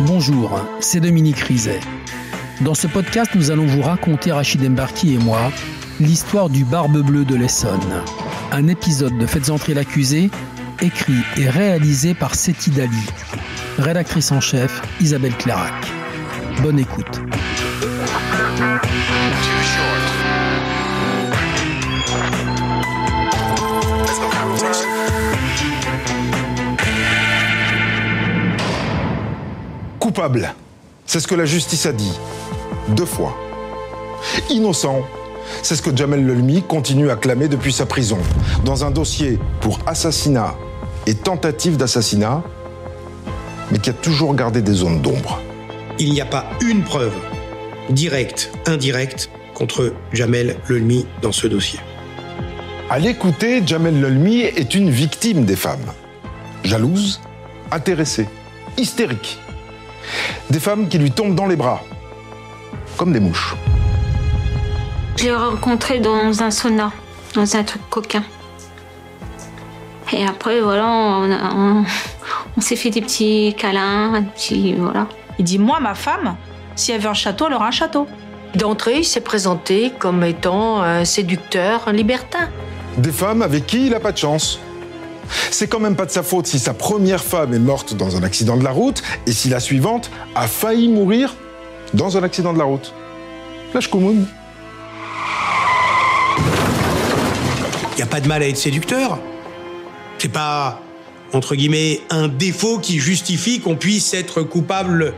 Bonjour, c'est Dominique Rizet. Dans ce podcast, nous allons vous raconter, Rachid Embarki et moi, l'histoire du Barbe Bleue de l'Essonne. Un épisode de Faites entrer l'accusé, écrit et réalisé par Seti Dali. Rédactrice en chef, Isabelle Clairac. Bonne écoute. Coupable, c'est ce que la justice a dit. Deux fois. Innocent, c'est ce que Jamel Lelmi continue à clamer depuis sa prison. Dans un dossier pour assassinat et tentative d'assassinat, mais qui a toujours gardé des zones d'ombre. Il n'y a pas une preuve, directe, indirecte, contre Jamel Lelmi dans ce dossier. À l'écouter, Jamel Lelmi est une victime des femmes. Jalouse, intéressée, hystérique. Des femmes qui lui tombent dans les bras, comme des mouches. Je l'ai rencontré dans un sauna, dans un truc coquin. Et après, voilà, on, on s'est fait des petits câlins, un petit, voilà. Il dit, moi, ma femme, si elle veut un château, elle aura un château. D'entrée, il s'est présenté comme étant un séducteur, un libertin. Des femmes avec qui il n'a pas de chance. C'est quand même pas de sa faute si sa première femme est morte dans un accident de la route et si la suivante a failli mourir dans un accident de la route. Lâche commune. Il n'y a pas de mal à être séducteur. C'est pas, entre guillemets, un défaut qui justifie qu'on puisse être coupable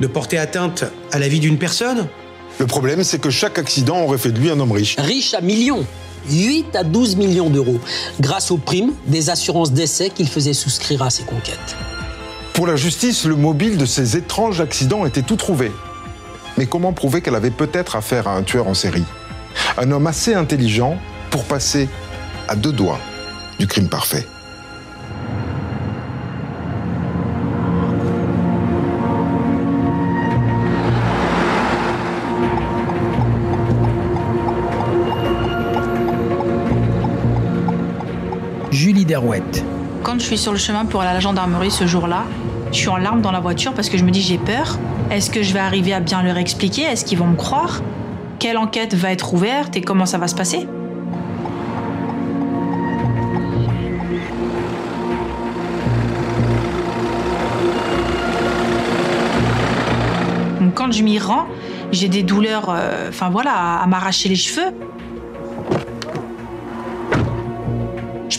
de porter atteinte à la vie d'une personne? Le problème, c'est que chaque accident aurait fait de lui un homme riche. Riche à millions 8 à 12 millions d'euros, grâce aux primes des assurances d'essai qu'il faisait souscrire à ses conquêtes. Pour la justice, le mobile de ces étranges accidents était tout trouvé. Mais comment prouver qu'elle avait peut-être affaire à un tueur en série? Un homme assez intelligent pour passer à deux doigts du crime parfait. Quand je suis sur le chemin pour aller à la gendarmerie ce jour-là, je suis en larmes dans la voiture parce que je me dis j'ai peur. Est-ce que je vais arriver à bien leur expliquer? Est-ce qu'ils vont me croire? Quelle enquête va être ouverte et comment ça va se passer? Quand je m'y rends, j'ai des douleurs, euh, enfin voilà, à m'arracher les cheveux.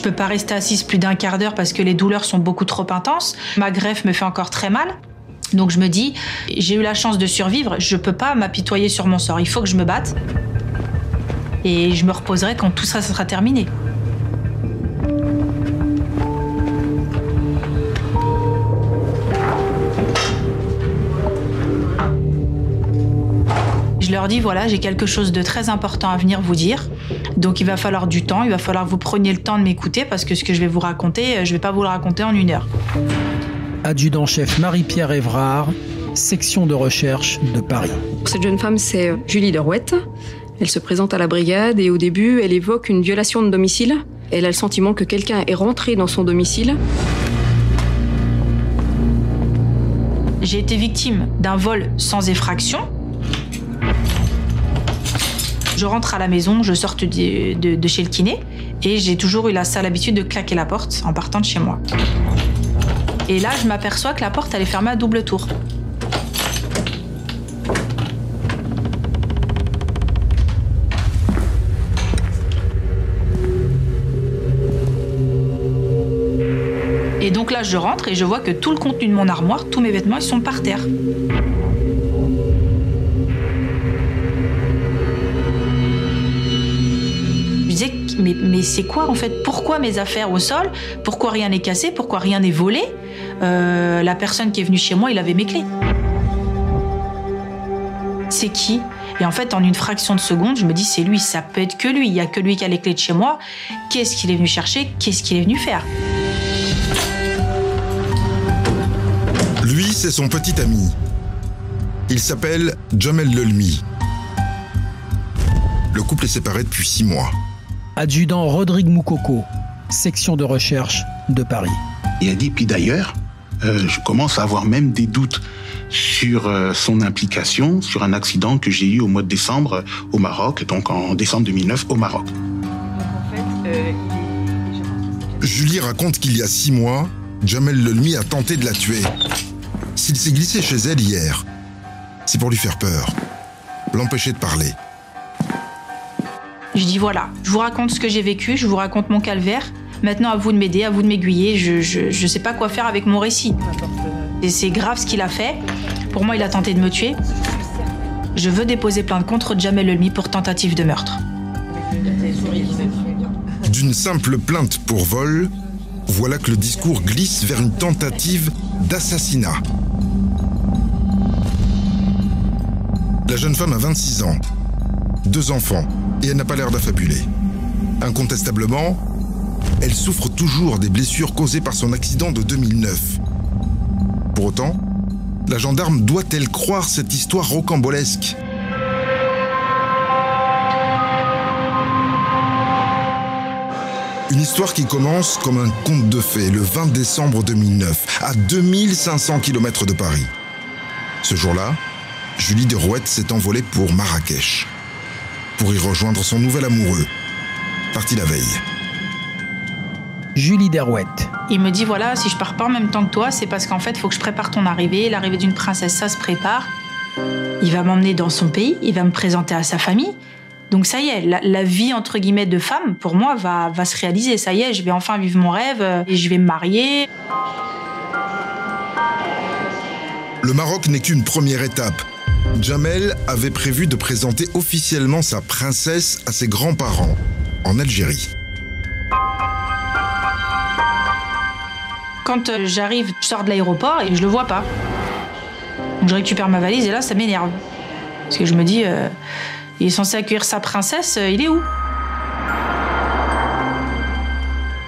Peux pas rester assise plus d'un quart d'heure parce que les douleurs sont beaucoup trop intenses. Ma greffe me fait encore très mal. Donc je me dis, j'ai eu la chance de survivre, je peux pas m'apitoyer sur mon sort, il faut que je me batte. Et je me reposerai quand tout ça sera terminé. Je leur dis voilà, j'ai quelque chose de très important à venir vous dire. Donc il va falloir du temps, il va falloir que vous preniez le temps de m'écouter parce que ce que je vais vous raconter, je vais pas vous le raconter en une heure. Adjudant-chef Marie-Pierre Évrard, section de recherche de Paris. Cette jeune femme, c'est Julie Derouette. Elle se présente à la brigade et au début, elle évoque une violation de domicile. Elle a le sentiment que quelqu'un est rentré dans son domicile. J'ai été victime d'un vol sans effraction. Je rentre à la maison, je sors de, chez le kiné et j'ai toujours eu la sale habitude de claquer la porte en partant de chez moi. Et là, je m'aperçois que la porte, elle est fermée à double tour. Et donc là, je rentre et je vois que tout le contenu de mon armoire, tous mes vêtements, ils sont par terre. Mais, c'est quoi en fait? Pourquoi mes affaires au sol? Pourquoi rien n'est cassé? Pourquoi rien n'est volé? Euh, La personne qui est venue chez moi, il avait mes clés. C'est qui? Et en fait, en une fraction de seconde, je me dis, c'est lui, ça peut être que lui. Il y a que lui qui a les clés de chez moi. Qu'est-ce qu'il est venu chercher? Qu'est-ce qu'il est venu faire? Lui, c'est son petit ami. Il s'appelle Jamel Lelmi. Le couple est séparé depuis six mois. Adjudant Rodrigue Moukoko, section de recherche de Paris. Il a dit, puis d'ailleurs, euh, je commence à avoir même des doutes sur euh, son implication sur un accident que j'ai eu au mois de décembre euh, au Maroc, donc en décembre 2009 au Maroc. Julie raconte qu'il y a six mois, Jamel Lelmi a tenté de la tuer. S'il s'est glissé chez elle hier, c'est pour lui faire peur, l'empêcher de parler. Je dis voilà, je vous raconte ce que j'ai vécu, je vous raconte mon calvaire. Maintenant, à vous de m'aider, à vous de m'aiguiller. Je, je sais pas quoi faire avec mon récit. Et c'est grave ce qu'il a fait. Pour moi, il a tenté de me tuer. Je veux déposer plainte contre Jamel Lelmi pour tentative de meurtre. D'une simple plainte pour vol, voilà que le discours glisse vers une tentative d'assassinat. La jeune femme a 26 ans, deux enfants, et elle n'a pas l'air d'affabuler. Incontestablement, elle souffre toujours des blessures causées par son accident de 2009. Pour autant, la gendarme doit-elle croire cette histoire rocambolesque? Une histoire qui commence comme un conte de fées le 20 décembre 2009, à 2500 km de Paris. Ce jour-là, Julie Derouette s'est envolée pour Marrakech, pour y rejoindre son nouvel amoureux, parti la veille. Julie Derouette. Il me dit voilà, si je pars pas en même temps que toi, c'est parce qu'en fait, il faut que je prépare ton arrivée. L'arrivée d'une princesse, ça se prépare. Il va m'emmener dans son pays, il va me présenter à sa famille. Donc ça y est, la, la vie entre guillemets de femme, pour moi, va, va se réaliser. Ça y est, je vais enfin vivre mon rêve euh, et je vais me marier. Le Maroc n'est qu'une première étape. Jamel avait prévu de présenter officiellement sa princesse à ses grands-parents en Algérie. Quand euh, j'arrive, je sors de l'aéroport et je le vois pas. Donc je récupère ma valise et là, ça m'énerve. Parce que je me dis, euh, il est censé accueillir sa princesse, euh, il est où?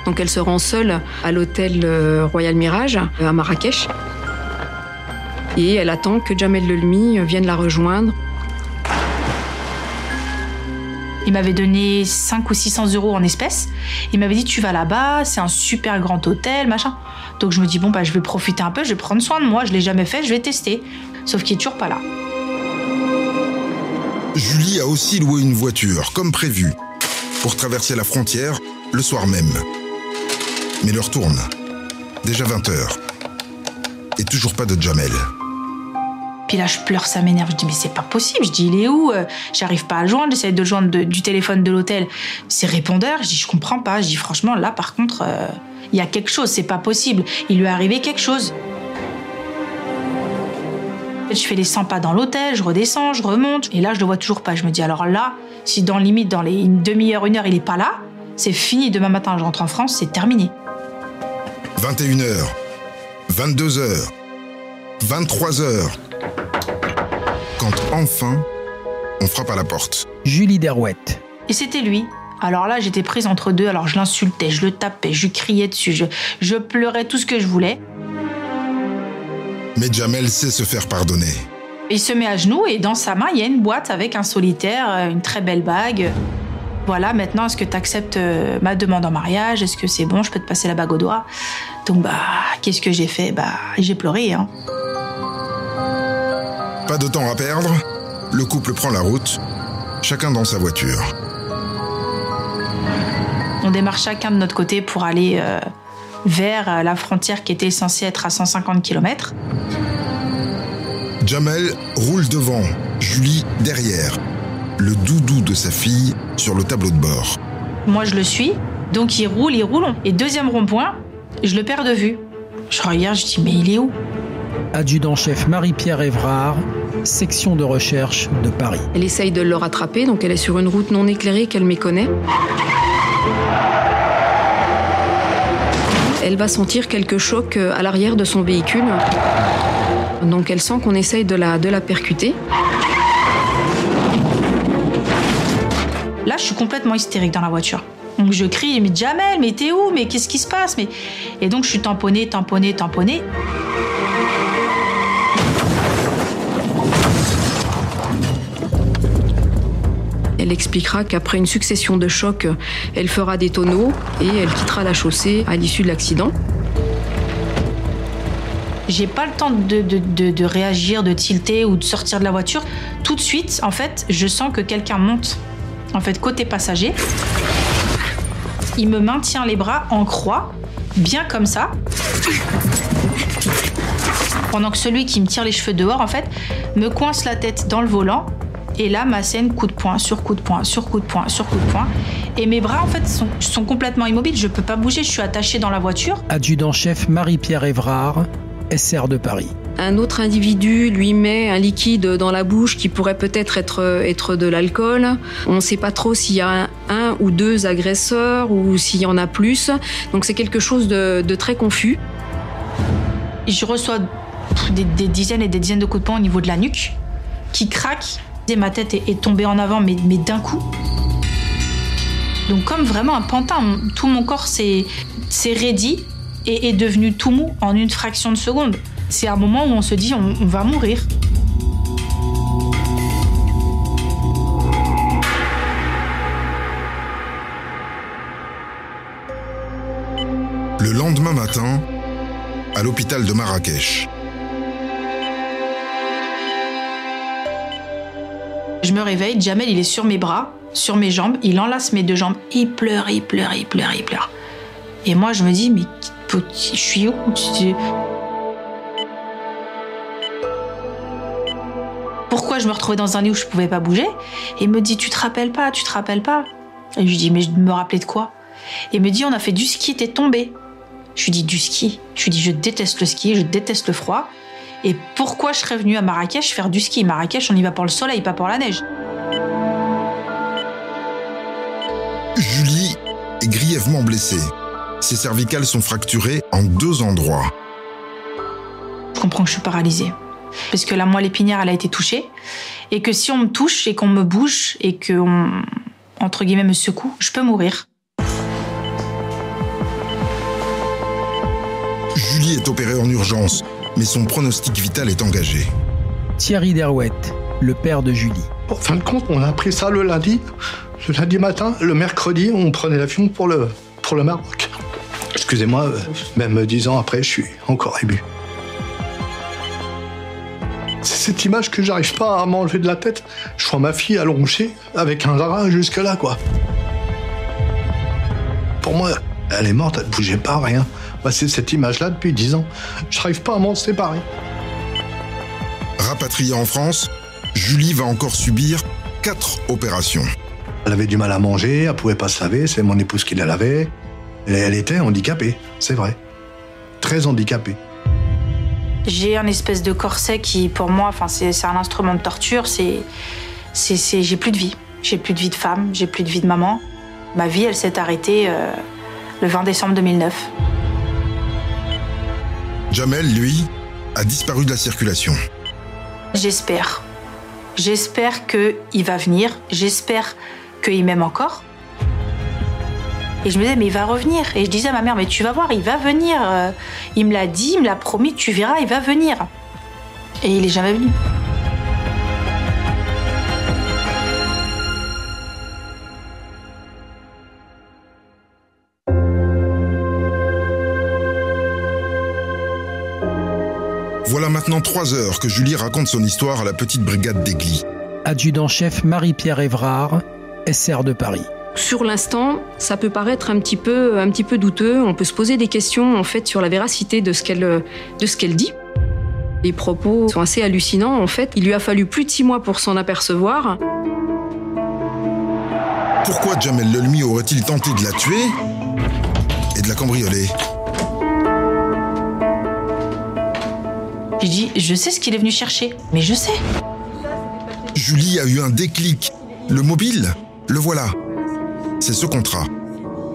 Donc elle se rend seule à l'hôtel Royal Mirage à Marrakech. Et elle attend que Jamel Lelmi vienne la rejoindre. Il m'avait donné 5 ou 600 euros en espèces. Il m'avait dit, tu vas là-bas, c'est un super grand hôtel, machin. Donc je me dis, bon, bah, je vais profiter un peu, je vais prendre soin de moi, je l'ai jamais fait, je vais tester. Sauf qu'il est toujours pas là. Julie a aussi loué une voiture, comme prévu, pour traverser la frontière le soir même. Mais l'heure tourne. Déjà 20 heures. Et toujours pas de Jamel. Puis là, je pleure, ça m'énerve. Je dis, mais c'est pas possible. Je dis, il est où Euh, J'arrive pas à le joindre. J'essaie de le joindre du téléphone de l'hôtel. C'est répondeur. Je dis, je comprends pas. Je dis, franchement, là, par contre, euh, il y a quelque chose. C'est pas possible. Il lui est arrivé quelque chose. Je fais les 100 pas dans l'hôtel, je redescends, je remonte. Et là, je le vois toujours pas. Je me dis, alors là, si dans limite, dans les une demi-heure, une heure, il est pas là, c'est fini. Demain matin, je rentre en France, c'est terminé. 21h, 22h, 23h. Quand enfin, on frappe à la porte. Julie Derouette. Et c'était lui. Alors là, j'étais prise entre deux. Alors je l'insultais, je le tapais, je lui criais dessus, je, je pleurais tout ce que je voulais. Mais Jamel sait se faire pardonner. Il se met à genoux et dans sa main, il y a une boîte avec un solitaire, euh, une très belle bague. Voilà, maintenant, est-ce que tu acceptes ma demande en mariage? Est-ce que c'est bon? Je peux te passer la bague au doigt? Donc, bah, qu'est-ce que j'ai fait? Bah, j'ai pleuré, hein. Pas de temps à perdre, le couple prend la route, chacun dans sa voiture. On démarre chacun de notre côté pour aller euh, vers euh, la frontière qui était censée être à 150 km. Jamel roule devant, Julie derrière. Le doudou de sa fille sur le tableau de bord. Moi, je le suis. Donc, il roule, il roule. Et deuxième rond-point, je le perds de vue. Je regarde, je dis, mais il est où? Adjudant-chef Marie-Pierre Évrard, section de recherche de Paris. Elle essaye de le rattraper, donc elle est sur une route non éclairée qu'elle méconnaît. Elle va sentir quelques chocs euh, à l'arrière de son véhicule. Donc elle sent qu'on essaye de la, de la percuter. Là, je suis complètement hystérique dans la voiture. Donc je crie, mais Jamel, mais t'es où? Mais qu'est-ce qui se passe? Mais... Et donc je suis tamponnée, tamponnée, tamponnée. Elle expliquera qu'après une succession de chocs, elle fera des tonneaux et elle quittera la chaussée à l'issue de l'accident. J'ai pas le temps de réagir, de tilter ou de sortir de la voiture. Tout de suite, en fait, je sens que quelqu'un monte. En fait, côté passager, il me maintient les bras en croix, bien comme ça. Pendant que celui qui me tire les cheveux dehors, en fait, me coince la tête dans le volant. Et là, ma scène, coup de poing, sur coup de poing, sur coup de poing, sur coup de poing. Et mes bras, en fait, sont, sont complètement immobiles. Je peux pas bouger, je suis attachée dans la voiture. Adjudant-chef Marie-Pierre Évrard, SR de Paris. Un autre individu lui met un liquide dans la bouche qui pourrait peut-être être, être de l'alcool. On ne sait pas trop s'il y a un, un ou deux agresseurs ou s'il y en a plus. Donc c'est quelque chose de, de très confus. Je reçois des dizaines et des dizaines de coups de poing au niveau de la nuque qui craquent. Et ma tête est, tombée en avant, mais, d'un coup. Donc comme vraiment un pantin, tout mon corps s'est raidi et est devenu tout mou en une fraction de seconde. C'est un moment où on se dit on va mourir. Le lendemain matin, à l'hôpital de Marrakech. Je me réveille, Jamel il est sur mes bras, sur mes jambes, il enlace mes deux jambes, il pleure, il pleure, il pleure, il pleure. Et moi je me dis mais je suis où? Pourquoi je me retrouvais dans un lit où je pouvais pas bouger? Et il me dit tu te rappelles pas, tu te rappelles pas? Et je lui dis mais je me rappelais de quoi? Et il me dit on a fait du ski, t'es tombé. Je lui dis du ski? Je lui dis je déteste le ski, je déteste le froid. Et pourquoi je serais venue à Marrakech faire du ski? Marrakech, on y va pour le soleil, pas pour la neige. Julie est grièvement blessée. Ses cervicales sont fracturées en deux endroits. Je comprends que je suis paralysée. Parce que la moelle épinière, elle a été touchée. Et que si on me touche et qu'on me bouge et qu'on, entre guillemets, me secoue, je peux mourir. Julie est opérée en urgence, mais son pronostic vital est engagé. Thierry Derouette, le père de Julie. En fin de compte, on a appris ça le lundi. Le lundi matin, le mercredi, on prenait l'avion pour le, pour le Maroc. Excusez-moi, euh, même dix ans après, je suis encore ému. C'est cette image que j'arrive pas à m'enlever de la tête. Je vois ma fille allongée avec un drap jusque là, quoi. Pour moi, elle est morte, elle bougeait pas, rien. Bah, c'est cette image-là depuis dix ans. Je n'arrive pas à m'en séparer. Rapatriée en France, Julie va encore subir quatre opérations. Elle avait du mal à manger, elle pouvait pas se laver, c'est mon épouse qui la lavait. Et elle était handicapée, c'est vrai. Très handicapée. J'ai un espèce de corset qui, pour moi, enfin, c'est c'est un instrument de torture. C'est, c'est, c'est- j'ai plus de vie. J'ai plus de vie de femme, j'ai plus de vie de maman. Ma vie, elle s'est arrêtée euh, le 20 décembre 2009. Jamel, lui, a disparu de la circulation. J'espère. J'espère qu'il va venir. J'espère qu'il m'aime encore. Et je me disais, mais il va revenir. Et je disais à ma mère, mais tu vas voir, il va venir. Euh, Il me l'a dit, il me l'a promis, tu verras, il va venir. Et il est jamais venu. Maintenant trois heures que Julie raconte son histoire à la petite brigade d'Aigli. Adjudant-chef Marie-Pierre Évrard, SR de Paris. Sur l'instant, ça peut paraître un petit peu, un petit peu douteux. On peut se poser des questions en fait sur la véracité de ce qu'elle, de ce qu'elle dit. Les propos sont assez hallucinants. En fait, il lui a fallu plus de six mois pour s'en apercevoir. Pourquoi Jamel Lelmi aurait-il tenté de la tuer et de la cambrioler? J'ai dit, je sais ce qu'il est venu chercher, mais je sais. Julie a eu un déclic. Le mobile, le voilà. C'est ce contrat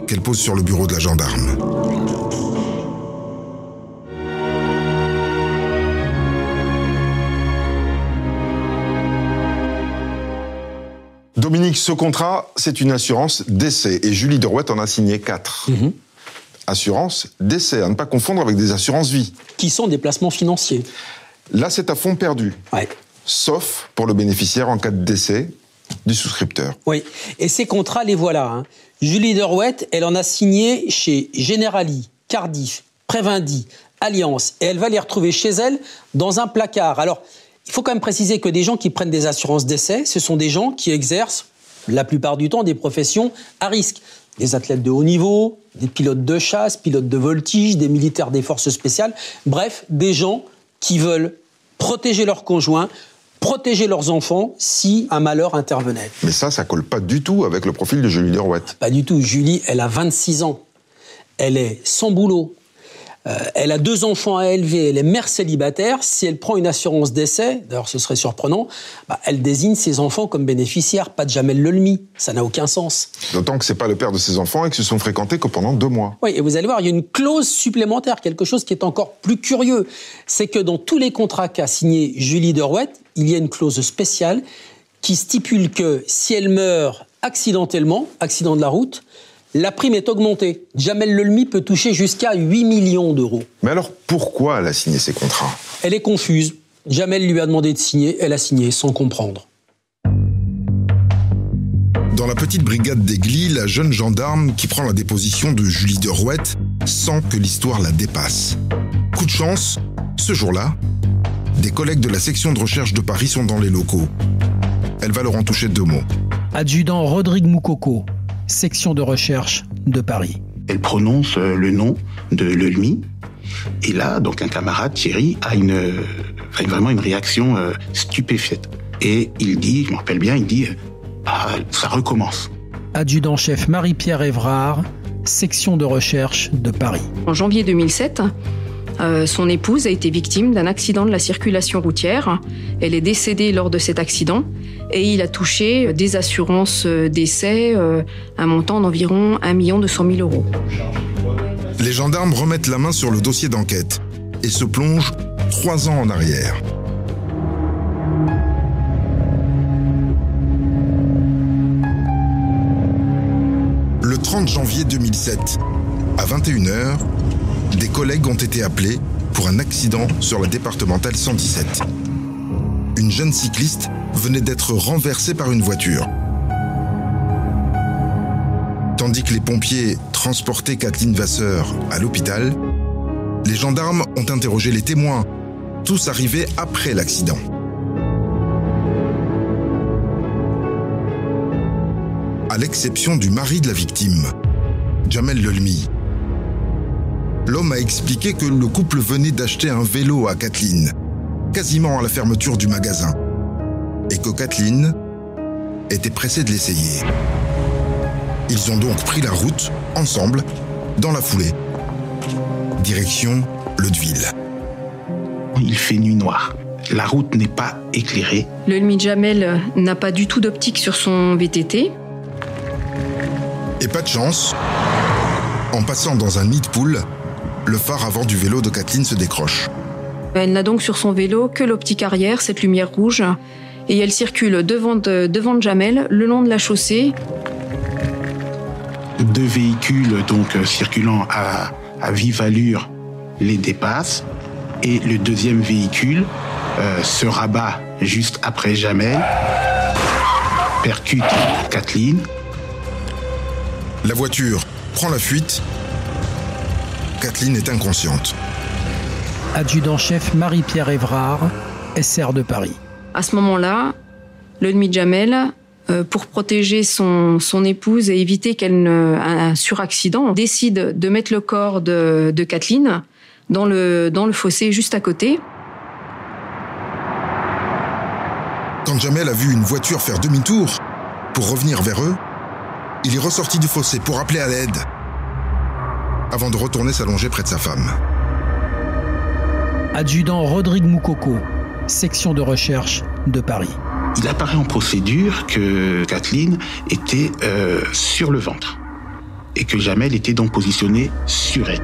qu'elle pose sur le bureau de la gendarme. Dominique, ce contrat, c'est une assurance décès et Julie Derouette en a signé quatre. Assurance décès, à ne pas confondre avec des assurances vie. Qui sont des placements financiers. Là, c'est à fond perdu. Ouais. Sauf pour le bénéficiaire en cas de décès du souscripteur. Oui, et ces contrats, les voilà. hein. Julie Derouette, elle en a signé chez Generali, Cardiff, Prévindi, Alliance, et elle va les retrouver chez elle dans un placard. Alors, il faut quand même préciser que des gens qui prennent des assurances d'essai, ce sont des gens qui exercent la plupart du temps des professions à risque. Des athlètes de haut niveau, des pilotes de chasse, pilotes de voltige, des militaires des forces spéciales, bref, des gens qui veulent protéger leurs conjoints, protéger leurs enfants si un malheur intervenait. Mais ça, ça colle pas du tout avec le profil de Julie Lerouette. Pas du tout. Julie, elle a 26 ans. Elle est sans boulot. Euh, elle a deux enfants à élever. Elle est mère célibataire. Si elle prend une assurance d'essai, d'ailleurs ce serait surprenant, bah, elle désigne ses enfants comme bénéficiaires, pas de Jamel Lelmi. Ça n'a aucun sens. D'autant que c'est pas le père de ses enfants et qu'ils se sont fréquentés que pendant deux mois. Oui, et vous allez voir, il y a une clause supplémentaire, quelque chose qui est encore plus curieux. C'est que dans tous les contrats qu'a signé Julie Derouette, il y a une clause spéciale qui stipule que si elle meurt accidentellement, accident de la route, la prime est augmentée. Jamel Lelmi peut toucher jusqu'à 8 millions d'euros. Mais alors pourquoi elle a signé ces contrats? Elle est confuse. Jamel lui a demandé de signer, elle a signé sans comprendre. Dans la petite brigade d'Aigli, la jeune gendarme qui prend la déposition de Julie Derouette sent que l'histoire la dépasse. Coup de chance, ce jour-là, des collègues de la section de recherche de Paris sont dans les locaux. Elle va leur en toucher deux mots. Adjudant Rodrigue Moukoko, section de recherche de Paris. Elle prononce euh, le nom de Lelmi. Et là, donc un camarade, Thierry, a une, euh, a vraiment une réaction euh, stupéfaite. Et il dit, je me rappelle bien, il dit, bah, ça recommence. Adjudant-chef Marie-Pierre Évrard, section de recherche de Paris. En janvier 2007, euh, son épouse a été victime d'un accident de la circulation routière. Elle est décédée lors de cet accident et il a touché des assurances euh, d'essai, euh, un montant d'environ 1 200 000 euros. Les gendarmes remettent la main sur le dossier d'enquête et se plongent trois ans en arrière. Le 30 janvier 2007, à 21h, des collègues ont été appelés pour un accident sur la départementale 117. Une jeune cycliste venait d'être renversée par une voiture. Tandis que les pompiers transportaient Kathleen Vasseur à l'hôpital, les gendarmes ont interrogé les témoins, tous arrivés après l'accident. À l'exception du mari de la victime, Jamel Lelmi. L'homme a expliqué que le couple venait d'acheter un vélo à Kathleen, quasiment à la fermeture du magasin, et que Kathleen était pressée de l'essayer. Ils ont donc pris la route, ensemble, dans la foulée. Direction Leudeville. Il fait nuit noire. La route n'est pas éclairée. Le Lmi Jamel n'a pas du tout d'optique sur son VTT. Et pas de chance, en passant dans un nid de poule, le phare avant du vélo de Kathleen se décroche. Elle n'a donc sur son vélo que l'optique arrière, cette lumière rouge, et elle circule devant de, devant de Jamel, le long de la chaussée. Deux véhicules donc euh, circulant à, à vive allure les dépassent et le deuxième véhicule euh, se rabat juste après Jamel, percute Kathleen. La voiture prend la fuite. Kathleen est inconsciente. Adjudant-chef Marie-Pierre Évrard, SR de Paris. À ce moment-là, le Lmi Jamel, euh, pour protéger son, son épouse et éviter qu'elle ne, un, un suraccident, décide de mettre le corps de, de Kathleen dans le, dans le fossé juste à côté. Quand Jamel a vu une voiture faire demi-tour pour revenir vers eux, il est ressorti du fossé pour appeler à l'aide, avant de retourner s'allonger près de sa femme. Adjudant Rodrigue Moukoko, section de recherche de Paris. Il apparaît en procédure que Kathleen était euh, sur le ventre et que Jamel était donc positionné sur elle.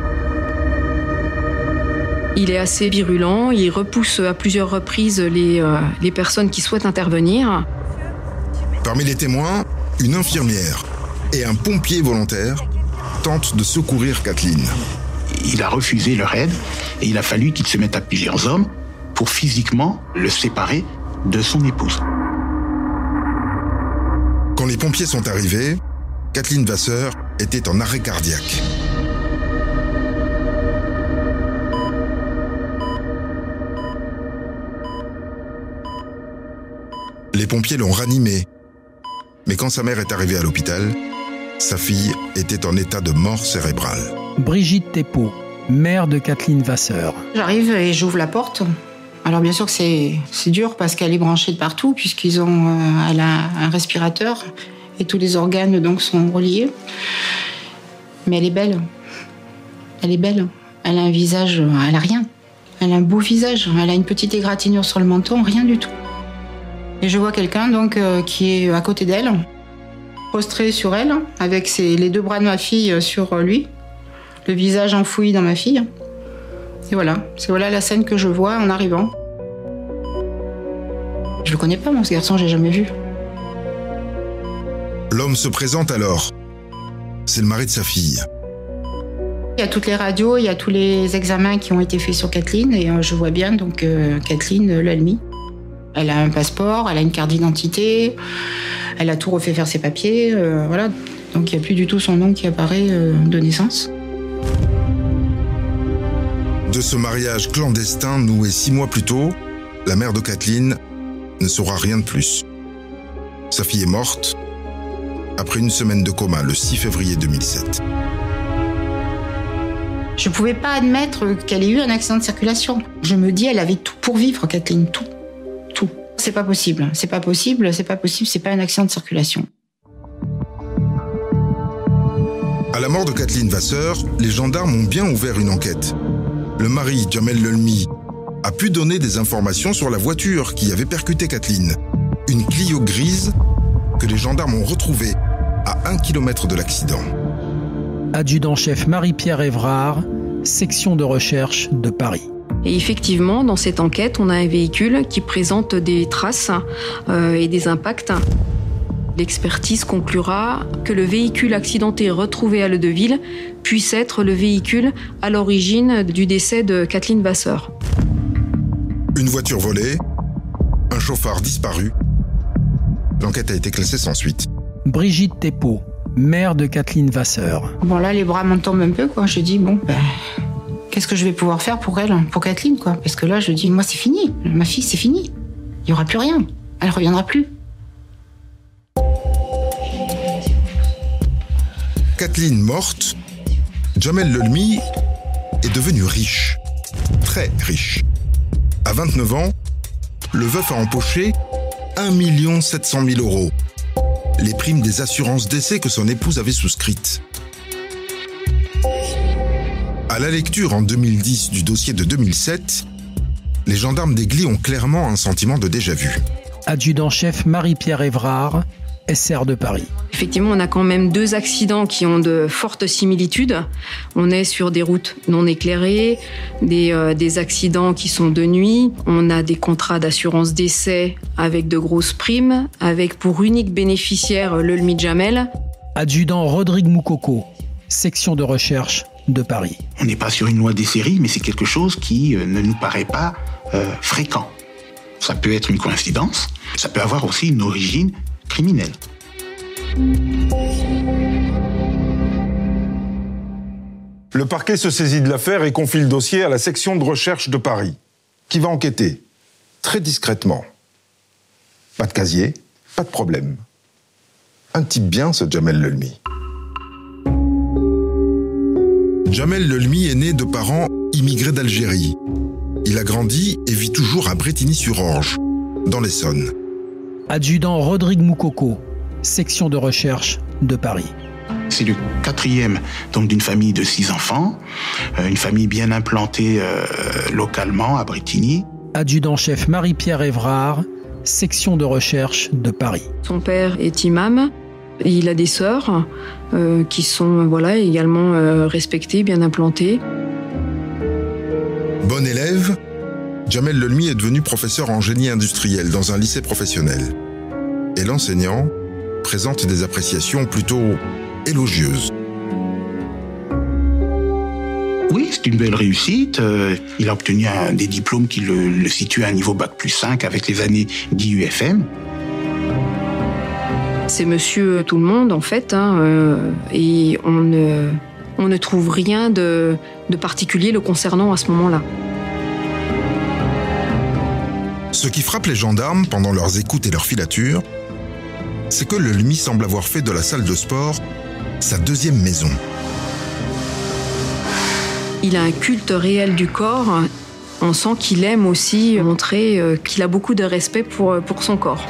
Il est assez virulent, il repousse à plusieurs reprises les, euh, les personnes qui souhaitent intervenir. Parmi les témoins, une infirmière et un pompier volontaire tentent de secourir Kathleen. Il a refusé leur aide et il a fallu qu'il se mette à plusieurs hommes pour physiquement le séparer de son épouse. Quand les pompiers sont arrivés, Kathleen Vasseur était en arrêt cardiaque. Les pompiers l'ont ranimée. Mais quand sa mère est arrivée à l'hôpital, sa fille était en état de mort cérébrale. Brigitte Thépeau, mère de Kathleen Vasseur. J'arrive et j'ouvre la porte. Alors bien sûr que c'est c'est dur parce qu'elle est branchée de partout puisqu'ils ont euh, elle a un respirateur et tous les organes donc sont reliés. Mais elle est belle. Elle est belle. Elle a un visage, elle a rien. Elle a un beau visage. Elle a une petite égratignure sur le menton, rien du tout. Et je vois quelqu'un donc euh, qui est à côté d'elle, prostré sur elle, avec ses- les deux bras de ma fille euh, sur lui, le visage enfoui dans ma fille. Et voilà, c'est voilà la scène que je vois en arrivant. Je le connais pas, mon ce garçon, j'ai jamais vu. L'homme se présente alors. C'est le mari de sa fille. Il y a toutes les radios, il y a tous les examens qui ont été faits sur Kathleen et euh, je vois bien donc euh, Kathleen euh, Lalmy. Elle a un passeport, elle a une carte d'identité, elle a tout refait faire ses papiers, euh, voilà. Donc il n'y a plus du tout son nom qui apparaît euh, de naissance. De ce mariage clandestin noué six mois plus tôt, la mère de Kathleen ne saura rien de plus. Sa fille est morte après une semaine de coma le 6 février 2007. Je pouvais pas admettre qu'elle ait eu un accident de circulation. Je me dis, elle avait tout pour vivre, Kathleen, tout. C'est pas possible. C'est pas possible, c'est pas possible, c'est pas un accident de circulation. À la mort de Kathleen Vasseur, les gendarmes ont bien ouvert une enquête. Le mari, Jamel Lelmi, a pu donner des informations sur la voiture qui avait percuté Kathleen. Une Clio grise que les gendarmes ont retrouvée à un kilomètre de l'accident. Adjudant-chef Marie-Pierre Évrard, section de recherche de Paris. Et effectivement, dans cette enquête, on a un véhicule qui présente des traces euh, et des impacts. L'expertise conclura que le véhicule accidenté retrouvé à Le Deville puisse être le véhicule à l'origine du décès de Kathleen Vasseur. Une voiture volée, un chauffard disparu. L'enquête a été classée sans suite. Brigitte Thépeau, mère de Kathleen Vasseur. Bon, là, les bras m'en tombent un peu, quoi. Je dis, bon, ben, qu'est-ce que je vais pouvoir faire pour elle, pour Kathleen, quoi? Parce que là, je dis, moi, c'est fini. Ma fille, c'est fini. Il n'y aura plus rien. Elle reviendra plus. Kathleen morte, Jamel Lelmi est devenu riche. Très riche. À 29 ans, le veuf a empoché 1 700 000 euros. Les primes des assurances d'essai que son épouse avait souscrites. À la lecture en 2010 du dossier de 2007, les gendarmes d'Aigli ont clairement un sentiment de déjà-vu. Adjudant-chef Marie-Pierre Évrard, SR de Paris. Effectivement, on a quand même deux accidents qui ont de fortes similitudes. On est sur des routes non éclairées, des, euh, des accidents qui sont de nuit. On a des contrats d'assurance décès avec de grosses primes, avec pour unique bénéficiaire le LMI Jamel. Adjudant Rodrigue Moukoko, section de recherche de Paris. On n'est pas sur une loi des séries, mais c'est quelque chose qui euh, ne nous paraît pas euh, fréquent. Ça peut être une coïncidence, ça peut avoir aussi une origine criminelle. Le parquet se saisit de l'affaire et confie le dossier à la section de recherche de Paris, qui va enquêter très discrètement. Pas de casier, pas de problème. Un type bien, ce Jamel Lelmi. Jamel Lelmi est né de parents immigrés d'Algérie. Il a grandi et vit toujours à Bretigny-sur-Orge, dans l'Essonne. Adjudant Rodrigue Moukoko, section de recherche de Paris. C'est le quatrième donc d'une famille de six enfants, euh, une famille bien implantée euh, localement à Bretigny. Adjudant-chef Marie-Pierre Évrard, section de recherche de Paris. Son père est imam. Il a des sœurs euh, qui sont voilà également euh, respectées, bien implantées. Bon élève, Jamel Lelmi est devenu professeur en génie industriel dans un lycée professionnel. Et l'enseignant présente des appréciations plutôt élogieuses. Oui, c'est une belle réussite. Euh, il a obtenu un, des diplômes qui le, le situent à un niveau bac plus 5 avec les années d'IUFM. C'est monsieur tout le monde en fait, hein, euh, et on ne, on ne trouve rien de, de particulier le concernant à ce moment-là. Ce qui frappe les gendarmes pendant leurs écoutes et leurs filatures, c'est que le Lemi semble avoir fait de la salle de sport sa deuxième maison. Il a un culte réel du corps. On sent qu'il aime aussi montrer euh, qu'il a beaucoup de respect pour, pour son corps.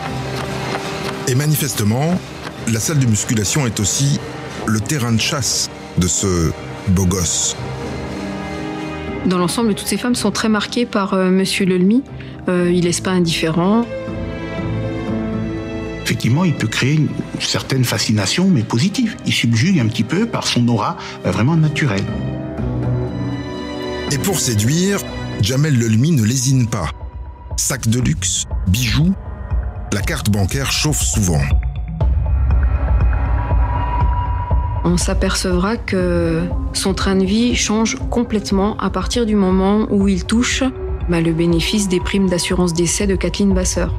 Et manifestement, la salle de musculation est aussi le terrain de chasse de ce beau gosse. Dans l'ensemble, toutes ces femmes sont très marquées par euh, Monsieur Lelmy. Euh, il laisse pas indifférent. Effectivement, il peut créer une certaine fascination, mais positive. Il subjugue un petit peu par son aura euh, vraiment naturelle. Et pour séduire, Jamel Lelmi ne lésine pas. Sac de luxe, bijoux, la carte bancaire chauffe souvent. On s'apercevra que son train de vie change complètement à partir du moment où il touche bah, le bénéfice des primes d'assurance décès de Kathleen Vasseur.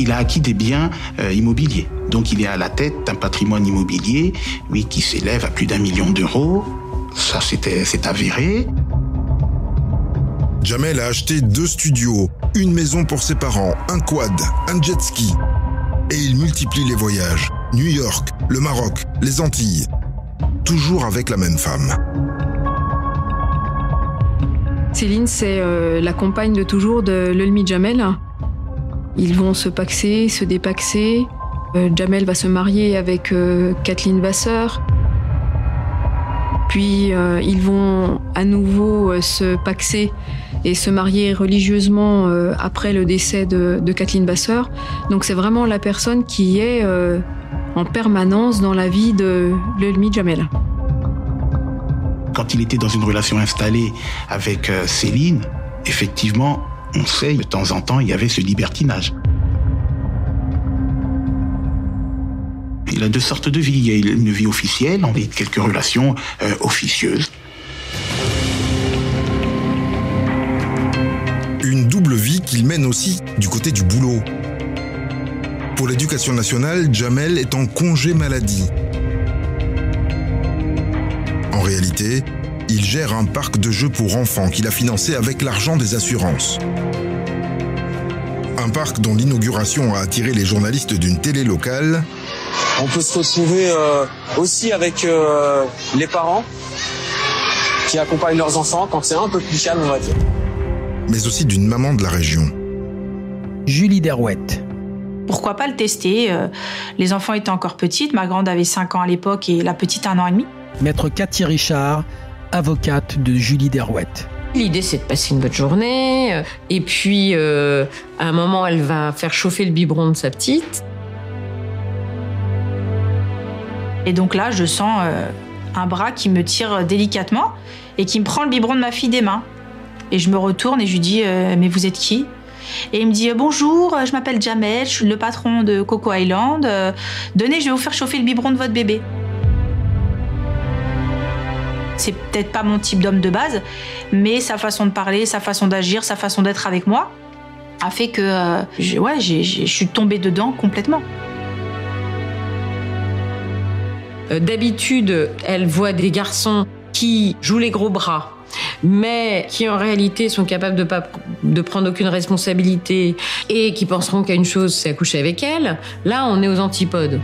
Il a acquis des biens euh, immobiliers. Donc il est à la tête d'un patrimoine immobilier, oui, qui s'élève à plus d'un million d'euros. Ça, c'était, c'est avéré. Jamel a acheté deux studios, une maison pour ses parents, un quad, un jet ski. Et il multiplie les voyages. New York, le Maroc, les Antilles. Toujours avec la même femme. Céline, c'est euh, la compagne de toujours de Lelmi Jamel. Ils vont se paxer, se dépaxer. Euh, Jamel va se marier avec euh, Kathleen Vasseur. Puis ils vont à nouveau se paxer et se marier religieusement euh, après le décès de, Kathleen Vasseur. Donc c'est vraiment la personne qui est euh, en permanence dans la vie de Lelmi Jamel. Quand il était dans une relation installée avec euh, Céline, effectivement, on sait, de temps en temps, il y avait ce libertinage. Il a deux sortes de vie. Il y a une vie officielle, on a quelques relations officieuses. Qu'il mène aussi du côté du boulot. Pour l'éducation nationale, Jamel est en congé maladie. En réalité, il gère un parc de jeux pour enfants qu'il a financé avec l'argent des assurances. Un parc dont l'inauguration a attiré les journalistes d'une télé locale On peut se retrouver euh, aussi avec euh, les parents qui accompagnent leurs enfants quand c'est un peu plus calme, on va dire. Mais aussi d'une maman de la région. Julie Derouette. Pourquoi pas le tester euh, Les enfants étaient encore petites, ma grande avait 5 ans à l'époque et la petite un an et demi. Maître Cathy Richard, avocate de Julie Derouette. L'idée, c'est de passer une bonne journée. euh, Et puis, euh, à un moment, elle va faire chauffer le biberon de sa petite. Et donc là, je sens euh, un bras qui me tire délicatement et qui me prend le biberon de ma fille des mains. Et je me retourne et je lui dis euh, Mais vous êtes qui? Et il me dit Bonjour, je m'appelle Jamel, je suis le patron de Coco Island. Euh, Donnez, je vais vous faire chauffer le biberon de votre bébé. C'est peut-être pas mon type d'homme de base, mais sa façon de parler, sa façon d'agir, sa façon d'être avec moi a fait que euh, je- ouais, je suis tombée dedans complètement. D'habitude, elle voit des garçons qui jouent les gros bras, mais qui en réalité sont capables de pas de prendre aucune responsabilité et qui penseront qu'à une chose, c'est accoucher avec elle. Là, on est aux antipodes.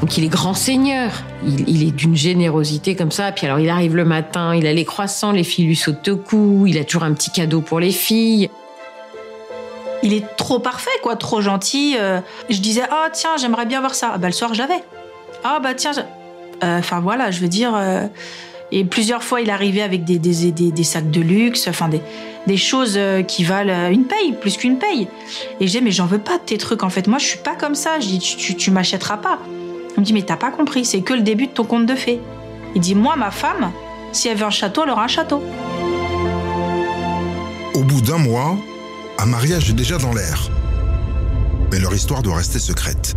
Donc il est grand seigneur, il, est d'une générosité comme ça. Puis alors il arrive le matin, il a les croissants, les filles lui sautent au cou, il a toujours un petit cadeau pour les filles. Il est trop parfait, quoi, trop gentil. euh, je disais, ah tiens, j'aimerais bien voir ça. Ah, bah, le soir, j'avais. Ah bah tiens, enfin voilà, je veux dire. euh, Et plusieurs fois, il arrivait avec des, des, sacs de luxe, enfin des, des choses euh, qui valent euh, une paye, plus qu'une paye. Et j'ai, mais j'en veux pas de tes trucs, en fait. Moi, je suis pas comme ça. Je dis, tu, tu, tu m'achèteras pas. Il me dit, mais t'as pas compris, c'est que le début de ton conte de fées. Il dit, moi, ma femme, si elle veut un château, elle aura un château. Au bout d'un mois, un mariage est déjà dans l'air. Mais leur histoire doit rester secrète.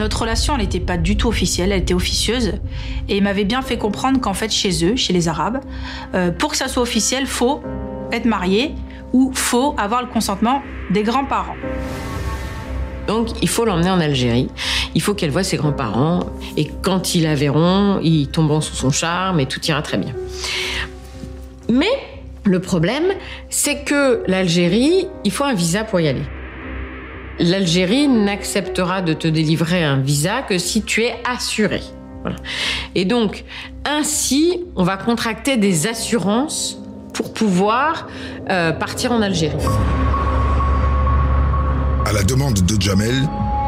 Notre relation, n'était pas du tout officielle, elle était officieuse. Et m'avait bien fait comprendre qu'en fait, chez eux, chez les Arabes, euh, pour que ça soit officiel, faut être marié où faut avoir le consentement des grands-parents. Donc il faut l'emmener en Algérie. Il faut qu'elle voie ses grands-parents. Et quand ils la verront, ils tomberont sous son charme et tout ira très bien. Mais le problème, c'est que l'Algérie, il faut un visa pour y aller. L'Algérie n'acceptera de te délivrer un visa que si tu es assuré. Voilà. Et donc, ainsi, on va contracter des assurances pour pouvoir euh, partir en Algérie. À la demande de Jamel,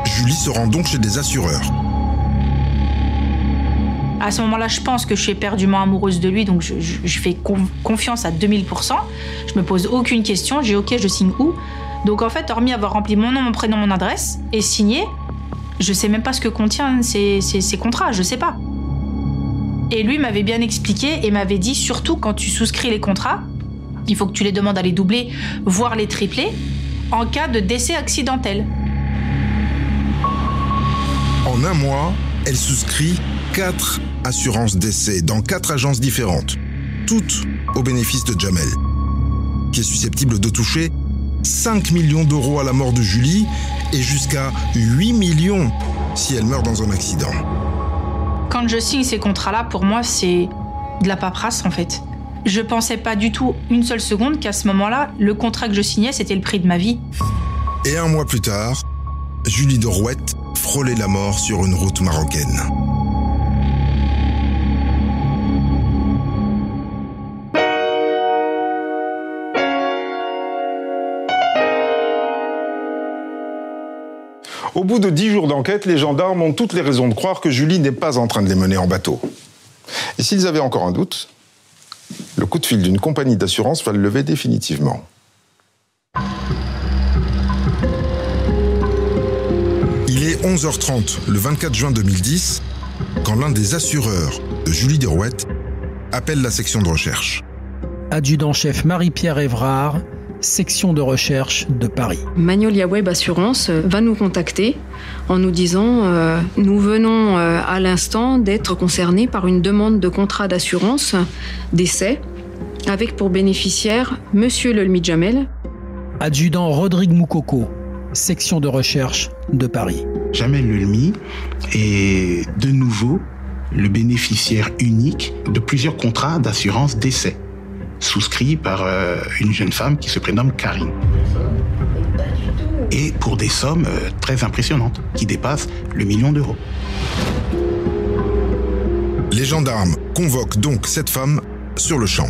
Julie se rend donc chez des assureurs. À ce moment-là, je pense que je suis éperdument amoureuse de lui, donc je, je- je fais con- confiance à 2000%. Je me pose aucune question, j'ai OK, je signe où? Donc en fait, hormis avoir rempli mon nom, mon prénom, mon adresse et signé, je sais même pas ce que contiennent ces, contrats, je sais pas. Et lui m'avait bien expliqué et m'avait dit surtout quand tu souscris les contrats, il faut que tu les demandes à les doubler, voire les tripler, en cas de décès accidentel. En un mois, elle souscrit quatre assurances d'essai dans quatre agences différentes, toutes au bénéfice de Jamel, qui est susceptible de toucher 5 millions d'euros à la mort de Julie et jusqu'à 8 millions si elle meurt dans un accident. Quand je signe ces contrats-là, pour moi, c'est de la paperasse en fait. Je pensais pas du tout une seule seconde qu'à ce moment-là, le contrat que je signais, c'était le prix de ma vie. Et un mois plus tard, Julie de Rouette frôlait la mort sur une route marocaine. Au bout de dix jours d'enquête, les gendarmes ont toutes les raisons de croire que Julie n'est pas en train de les mener en bateau. Et s'ils avaient encore un doute, le coup de fil d'une compagnie d'assurance va le lever définitivement. Il est 11h30 le 24 juin 2010 quand l'un des assureurs de Julie Derouette appelle la section de recherche. Adjudant-chef Marie-Pierre Évrard, section de recherche de Paris. Magnolia Web Assurance euh, va nous contacter en nous disant euh, Nous venons euh, à l'instant d'être concernés par une demande de contrat d'assurance d'essai avec pour bénéficiaire Monsieur Lelmi Jamel. Adjudant Rodrigue Moukoko, section de recherche de Paris. Jamel Lelmi est de nouveau le bénéficiaire unique de plusieurs contrats d'assurance décès souscrits par euh, une jeune femme qui se prénomme Karine. Et pour des sommes euh, très impressionnantes, qui dépassent le million d'euros. Les gendarmes convoquent donc cette femme sur le champ.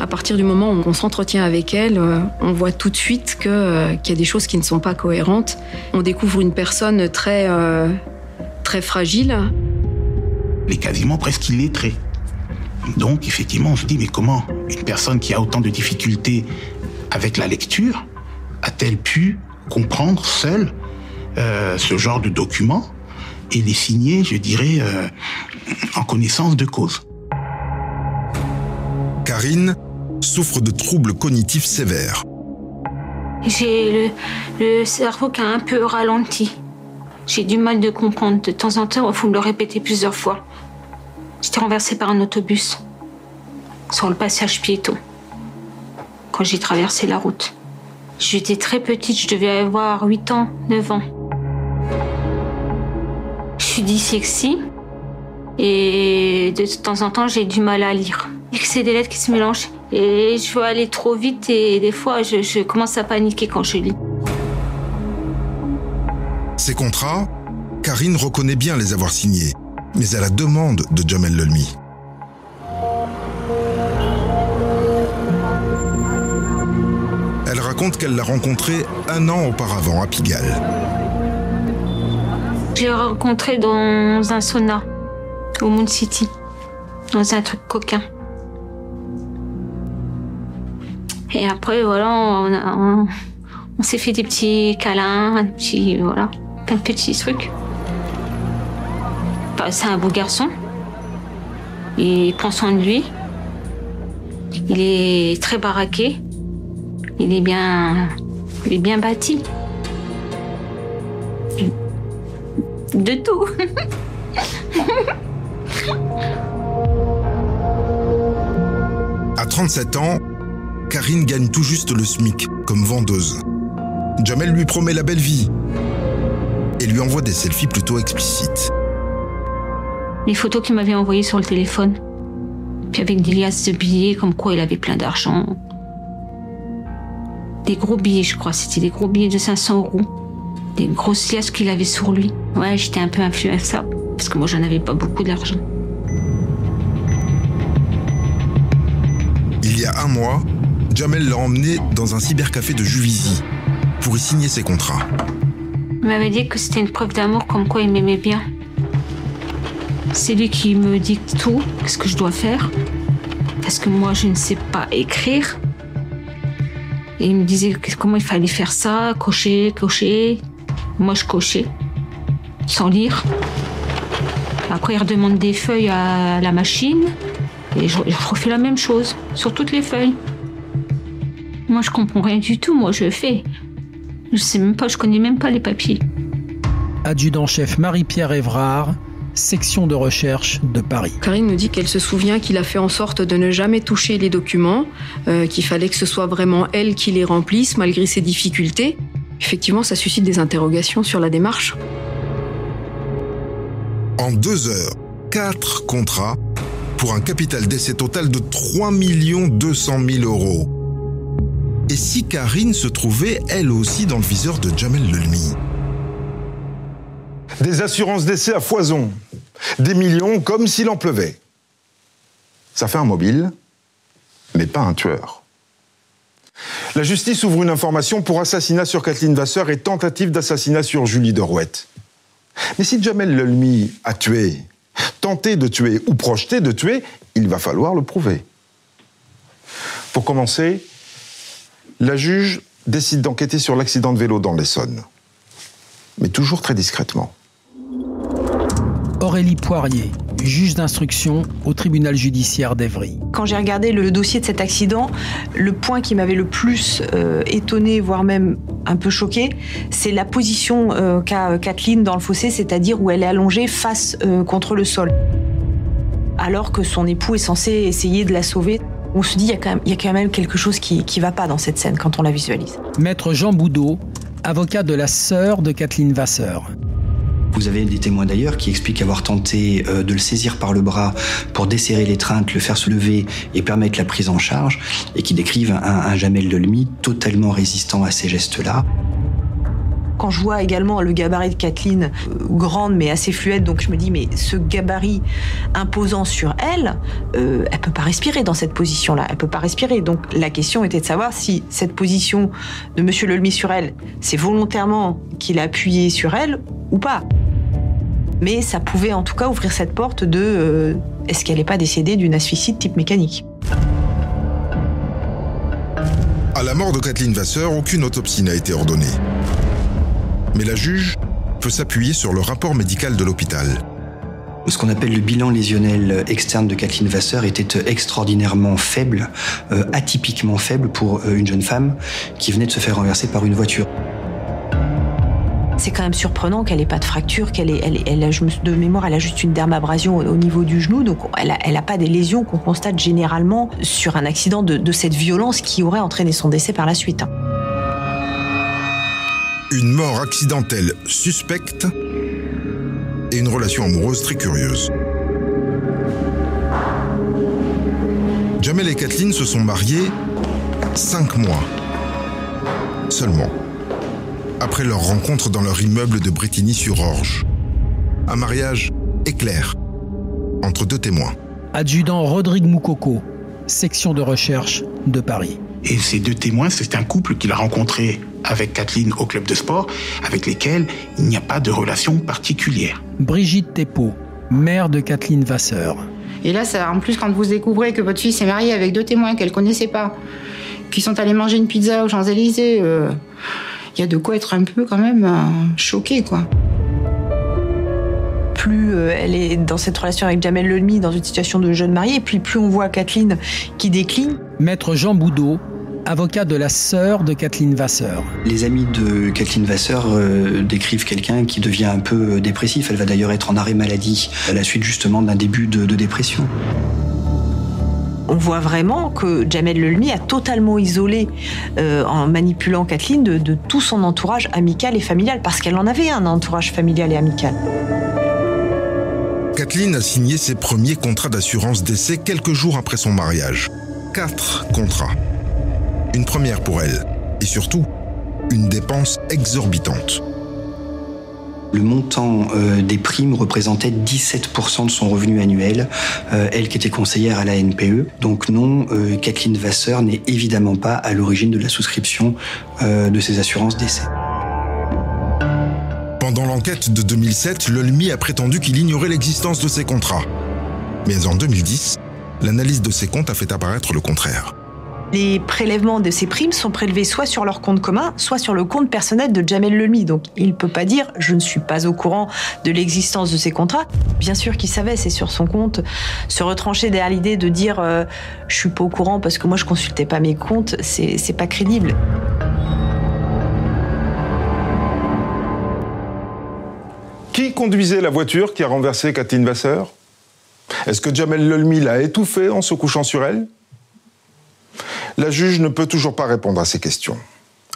À partir du moment où on s'entretient avec elle, euh, on voit tout de suite qu'il y a des choses qui ne sont pas cohérentes. On découvre une personne très, euh, très fragile. Elle est quasiment presque illettrée. Donc, effectivement, on se dit, mais comment une personne qui a autant de difficultés avec la lecture a-t-elle pu comprendre seule euh, ce genre de documents et les signer, je dirais, euh, en connaissance de cause? Karine souffre de troubles cognitifs sévères. J'ai le, le cerveau qui a un peu ralenti. J'ai du mal de comprendre. De temps en temps, il faut me le répéter plusieurs fois. J'étais renversée par un autobus sur le passage piéton quand j'ai traversé la route. J'étais très petite, je devais avoir 8 ans, 9 ans. Je suis dyslexie et de temps en temps, j'ai du mal à lire. C'est des lettres qui se mélangent. Et je veux aller trop vite et des fois, je, je commence à paniquer quand je lis. Ces contrats, Karine reconnaît bien les avoir signés, mais à la demande de Jamel Lelmi. Elle raconte qu'elle l'a rencontré un an auparavant à Pigalle. Je l'ai rencontré dans un sauna au Moon City, dans un truc coquin. Et après, voilà, on s'est fait des petits câlins, un petit, voilà, plein de petits trucs. Enfin, c'est un beau garçon. Il prend soin de lui. Il est très baraqué. Il est bien, il est bien bâti. De tout. À 37 ans, Karine gagne tout juste le SMIC comme vendeuse. Jamel lui promet la belle vie et lui envoie des selfies plutôt explicites. Les photos qu'il m'avait envoyées sur le téléphone. Puis avec des liasses de billets, comme quoi il avait plein d'argent. Des gros billets, je crois. C'était des gros billets de 500 euros. Des grosses liasses qu'il avait sur lui. Ouais, j'étais un peu influençable. Parce que moi, j'en avais pas beaucoup d'argent. Il y a un mois, Jamel l'a emmené dans un cybercafé de Juvisy pour y signer ses contrats. Il m'avait dit que c'était une preuve d'amour, comme quoi il m'aimait bien. C'est lui qui me dicte tout, ce que je dois faire? Parce que moi, je ne sais pas écrire. Et il me disait comment il fallait faire ça, cocher, cocher. Moi, je cochais, sans lire. Après, il redemande des feuilles à la machine. Et je, je refais la même chose sur toutes les feuilles. Moi, je comprends rien du tout. Moi, je fais. Je sais même pas, je connais même pas les papiers. Adjudant-chef Marie-Pierre Évrard, section de recherche de Paris. Karine nous dit qu'elle se souvient qu'il a fait en sorte de ne jamais toucher les documents, euh, qu'il fallait que ce soit vraiment elle qui les remplisse malgré ses difficultés. Effectivement, ça suscite des interrogations sur la démarche. En deux heures, quatre contrats pour un capital d'essai total de 3 200 000 euros. Et si Karine se trouvait elle aussi dans le viseur de Jamel Lelmi Des assurances d'essai à foison, des millions comme s'il en pleuvait. Ça fait un mobile, mais pas un tueur. La justice ouvre une information pour assassinat sur Kathleen Vasseur et tentative d'assassinat sur Julie Derouette. Mais si Jamel Lelmi a tué, tenté de tuer ou projeté de tuer, il va falloir le prouver. Pour commencer, la juge décide d'enquêter sur l'accident de vélo dans l'Essonne. Mais toujours très discrètement. Aurélie Poirier, juge d'instruction au tribunal judiciaire d'Evry. Quand j'ai regardé le dossier de cet accident, le point qui m'avait le plus euh, étonné, voire même un peu choqué, c'est la position euh, qu'a Kathleen dans le fossé, c'est-à-dire où elle est allongée face euh, contre le sol. Alors que son époux est censé essayer de la sauver. On se dit, il y, a quand même- il y a quand même quelque chose qui ne va pas dans cette scène quand on la visualise. Maître Jean Boudot, avocat de la sœur de Kathleen Vasseur. Vous avez des témoins d'ailleurs qui expliquent avoir tenté euh, de le saisir par le bras pour desserrer l'étreinte, le faire se lever et permettre la prise en charge, et qui décrivent un, Jamel Lelmi totalement résistant à ces gestes-là. Quand je vois également le gabarit de Kathleen, euh, grande mais assez fluette, donc je me dis, mais ce gabarit imposant sur elle, euh, elle peut pas respirer dans cette position-là. Elle peut pas respirer. Donc la question était de savoir si cette position de Monsieur Lelmi sur elle, c'est volontairement qu'il a appuyé sur elle ou pas. Mais ça pouvait en tout cas ouvrir cette porte de euh, est-ce qu'elle n'est pas décédée d'une asphyxie de type mécanique? À la mort de Kathleen Vasseur, aucune autopsie n'a été ordonnée. Mais la juge peut s'appuyer sur le rapport médical de l'hôpital. Ce qu'on appelle le bilan lésionnel externe de Kathleen Vasseur était extraordinairement faible, euh, atypiquement faible pour euh, une jeune femme qui venait de se faire renverser par une voiture. C'est quand même surprenant qu'elle ait pas de fracture, qu'elle ait, a- de mémoire, elle a juste une dermabrasion au, au niveau du genou, donc elle a, elle a pas des lésions qu'on constate généralement sur un accident de, de cette violence qui aurait entraîné son décès par la suite. hein. Une mort accidentelle suspecte et une relation amoureuse très curieuse. Jamel et Kathleen se sont mariés cinq mois seulement après leur rencontre dans leur immeuble de Bretigny-sur-Orge. Un mariage éclair entre deux témoins. Adjudant Rodrigue Moukoko, section de recherche de Paris. Et ces deux témoins, c'est un couple qu'il a rencontré avec Kathleen au club de sport, avec lesquels il n'y a pas de relation particulière. Brigitte Thépeau, mère de Kathleen Vasseur. Et là, ça, en plus, quand vous découvrez que votre fille s'est mariée avec deux témoins qu'elle connaissait pas, qui sont allés manger une pizza aux Champs-Élysées, euh, il y a de quoi être un peu quand même euh, choqué, quoi. Plus euh, elle est dans cette relation avec Jamel Lelmi, dans une situation de jeune mariée, et puis plus on voit Kathleen qui décline. Maître Jean Boudot, avocat de la sœur de Kathleen Vasseur. Les amis de Kathleen Vasseur euh, décrivent quelqu'un qui devient un peu dépressif. Elle va d'ailleurs être en arrêt maladie à la suite justement d'un début de, de dépression. On voit vraiment que Jamel Lelmi a totalement isolé, euh, en manipulant Kathleen, de, de tout son entourage amical et familial, parce qu'elle en avait un entourage familial et amical. Kathleen a signé ses premiers contrats d'assurance décès quelques jours après son mariage. Quatre contrats. Une première pour elle. Et surtout, une dépense exorbitante. Le montant euh, des primes représentait 17% de son revenu annuel, euh, elle qui était conseillère à la NPE. Donc non, euh, Kathleen Vasseur n'est évidemment pas à l'origine de la souscription de ces assurances décès. Pendant l'enquête de 2007, l'OLMI a prétendu qu'il ignorait l'existence de ces contrats. Mais en 2010, l'analyse de ses comptes a fait apparaître le contraire. Les prélèvements de ces primes sont prélevés soit sur leur compte commun, soit sur le compte personnel de Jamel Lelmi. Donc il ne peut pas dire je ne suis pas au courant de l'existence de ces contrats. Bien sûr qu'il savait, c'est sur son compte. Se retrancher derrière l'idée de dire euh, je suis pas au courant parce que moi je consultais pas mes comptes, c'est pas crédible. Qui conduisait la voiture qui a renversé Kathleen Vasseur? Est-ce que Jamel Lelmi l'a étouffée en se couchant sur elle? La juge ne peut toujours pas répondre à ces questions.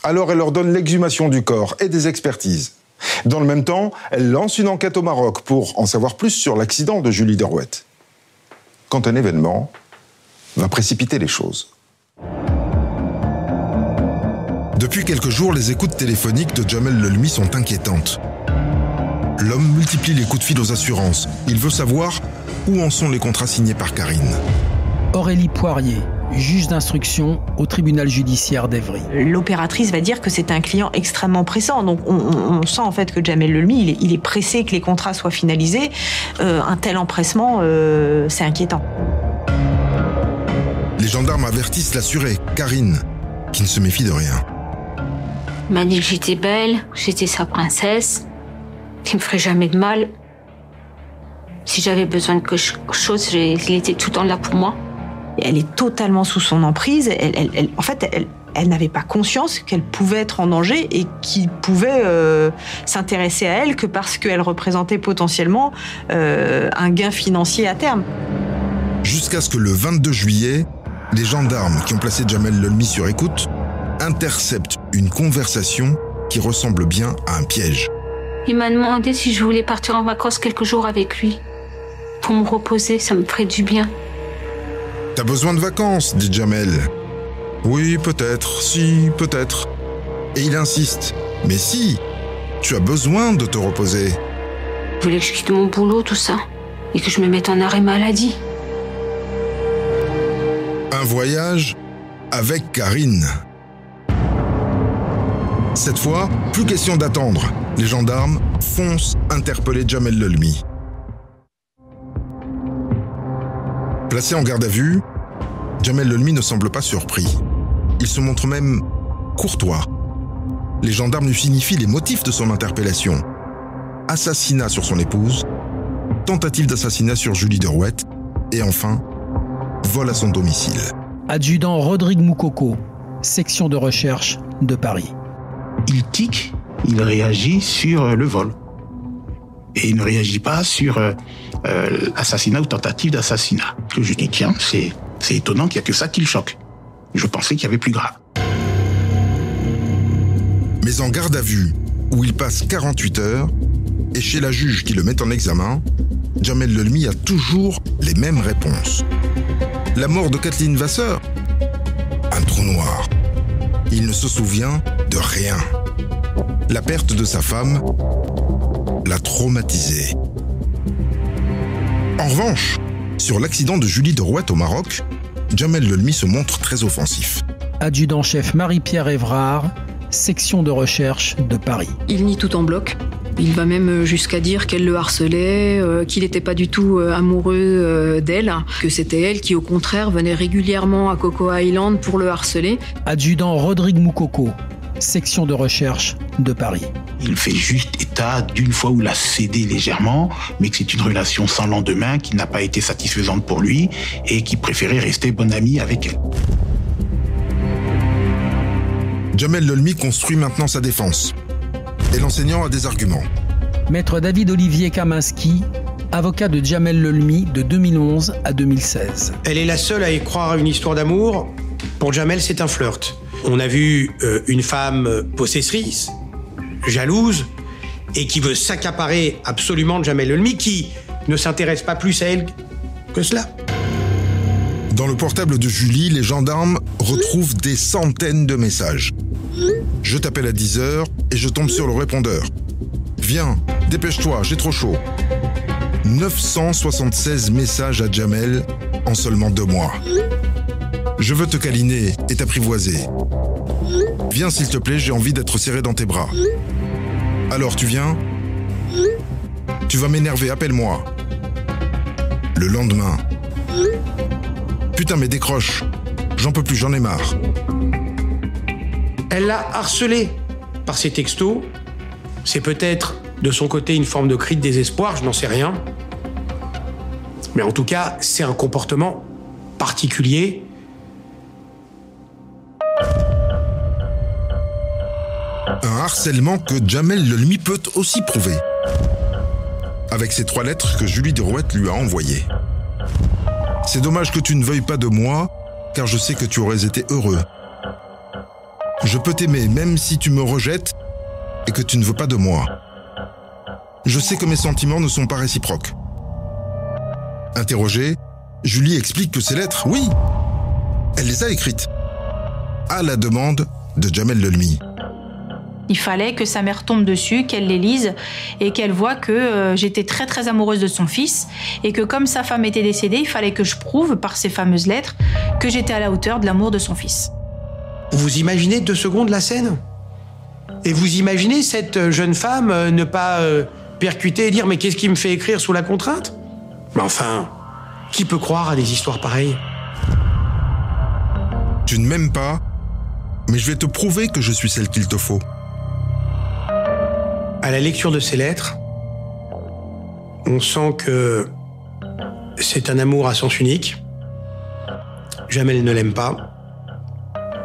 Alors elle ordonne l'exhumation du corps et des expertises. Dans le même temps, elle lance une enquête au Maroc pour en savoir plus sur l'accident de Julie Derouette. Quand un événement va précipiter les choses. Depuis quelques jours, les écoutes téléphoniques de Jamel Lelmi sont inquiétantes. L'homme multiplie les coups de fil aux assurances. Il veut savoir où en sont les contrats signés par Karine. Aurélie Poirier, juge d'instruction au tribunal judiciaire d'Evry. L'opératrice va dire que c'est un client extrêmement pressant. Donc on, on- on sent en fait que Jamel Lelmi, il est, il est pressé que les contrats soient finalisés. Euh, un tel empressement, euh, c'est inquiétant. Les gendarmes avertissent l'assurée, Karine, qui ne se méfie de rien. Il m'a dit que j'étais belle, j'étais sa princesse, qu'il me ferait jamais de mal. Si j'avais besoin de quelque chose, il était tout le temps là pour moi. Elle est totalement sous son emprise. Elle, elle- elle- en fait, elle, elle n'avait pas conscience qu'elle pouvait être en danger et qu'il pouvait euh, s'intéresser à elle que parce qu'elle représentait potentiellement euh, un gain financier à terme. Jusqu'à ce que le 22 juillet, les gendarmes qui ont placé Jamel Lelmi sur écoute interceptent une conversation qui ressemble bien à un piège. Il m'a demandé si je voulais partir en vacances quelques jours avec lui. Pour me reposer, ça me ferait du bien. T'as besoin de vacances, dit Jamel. Oui, peut-être, si, peut-être. Et il insiste. Mais si, tu as besoin de te reposer. Je voulais que je quitte mon boulot, tout ça? Et que je me mette en arrêt maladie? Un voyage avec Karine. Cette fois, plus question d'attendre. Les gendarmes foncent interpeller Jamel Lelmi. Placé en garde à vue, Jamel Lelmi ne semble pas surpris. Il se montre même courtois. Les gendarmes lui signifient les motifs de son interpellation. Assassinat sur son épouse, tentative d'assassinat sur Julie Derouette, et enfin, vol à son domicile. Adjudant Rodrigue Moukoko, section de recherche de Paris. il tique, il réagit sur euh, le vol. Et il ne réagit pas sur euh, assassinat ou tentative d'assassinat. Je dis, tiens, c'est, c'est étonnant qu'il n'y a que ça qui le choque. Je pensais qu'il y avait plus grave. Mais en garde à vue, où il passe 48 heures, et chez la juge qui le met en examen, Jamel Lelmi a toujours les mêmes réponses. La mort de Kathleen Vasseur? Un trou noir. Il ne se souvient de rien. La perte de sa femme l'a traumatisé. En revanche, sur l'accident de Julie de Rouette au Maroc, Jamel Lelmi se montre très offensif. Adjudant-chef Marie-Pierre Évrard, section de recherche de Paris. Il nie tout en bloc. Il va même jusqu'à dire qu'elle le harcelait, euh, qu'il n'était pas du tout euh, amoureux euh, d'elle, que c'était elle qui au contraire venait régulièrement à Coco Island pour le harceler. Adjudant Rodrigue Moukoko, section de recherche de Paris. Il fait juste état d'une fois où il a cédé légèrement, mais que c'est une relation sans lendemain qui n'a pas été satisfaisante pour lui et qui préférait rester bon ami avec elle. Jamel Lelmi construit maintenant sa défense. Et l'enseignant a des arguments. Maître David Olivier Kaminski, avocat de Jamel Lelmi de 2011 à 2016. Elle est la seule à y croire à une histoire d'amour. Pour Jamel, c'est un flirt. On a vu euh, une femme possessrice, jalouse, et qui veut s'accaparer absolument de Jamel Lelmi, qui ne s'intéresse pas plus à elle que cela. Dans le portable de Julie, les gendarmes retrouvent des centaines de messages. Je t'appelle à 10h et je tombe sur le répondeur. Viens, dépêche-toi, j'ai trop chaud. 976 messages à Jamel en seulement deux mois. Je veux te câliner et t'apprivoiser. Viens s'il te plaît, j'ai envie d'être serré dans tes bras. Alors tu viens? Tu vas m'énerver, appelle-moi. Le lendemain. Putain mais décroche. J'en peux plus, j'en ai marre. Elle l'a harcelé par ses textos. C'est peut-être de son côté une forme de cri de désespoir, je n'en sais rien. Mais en tout cas, c'est un comportement particulier. Un harcèlement que Jamel Lelmi peut aussi prouver. Avec ces trois lettres que Julie Derouette lui a envoyées. C'est dommage que tu ne veuilles pas de moi, car je sais que tu aurais été heureux. Je peux t'aimer même si tu me rejettes et que tu ne veux pas de moi. Je sais que mes sentiments ne sont pas réciproques. Interrogée, Julie explique que ces lettres, oui, elle les a écrites. À la demande de Jamel Lelmi. Il fallait que sa mère tombe dessus, qu'elle les lise et qu'elle voit que euh, j'étais très très amoureuse de son fils et que comme sa femme était décédée, il fallait que je prouve par ces fameuses lettres que j'étais à la hauteur de l'amour de son fils. Vous imaginez deux secondes la scène? Et vous imaginez cette jeune femme euh, ne pas euh, percuter et dire mais qu'est-ce qui me fait écrire sous la contrainte? Mais enfin, qui peut croire à des histoires pareilles? Tu ne m'aimes pas, mais je vais te prouver que je suis celle qu'il te faut. À la lecture de ces lettres, on sent que c'est un amour à sens unique. Jamel ne l'aime pas,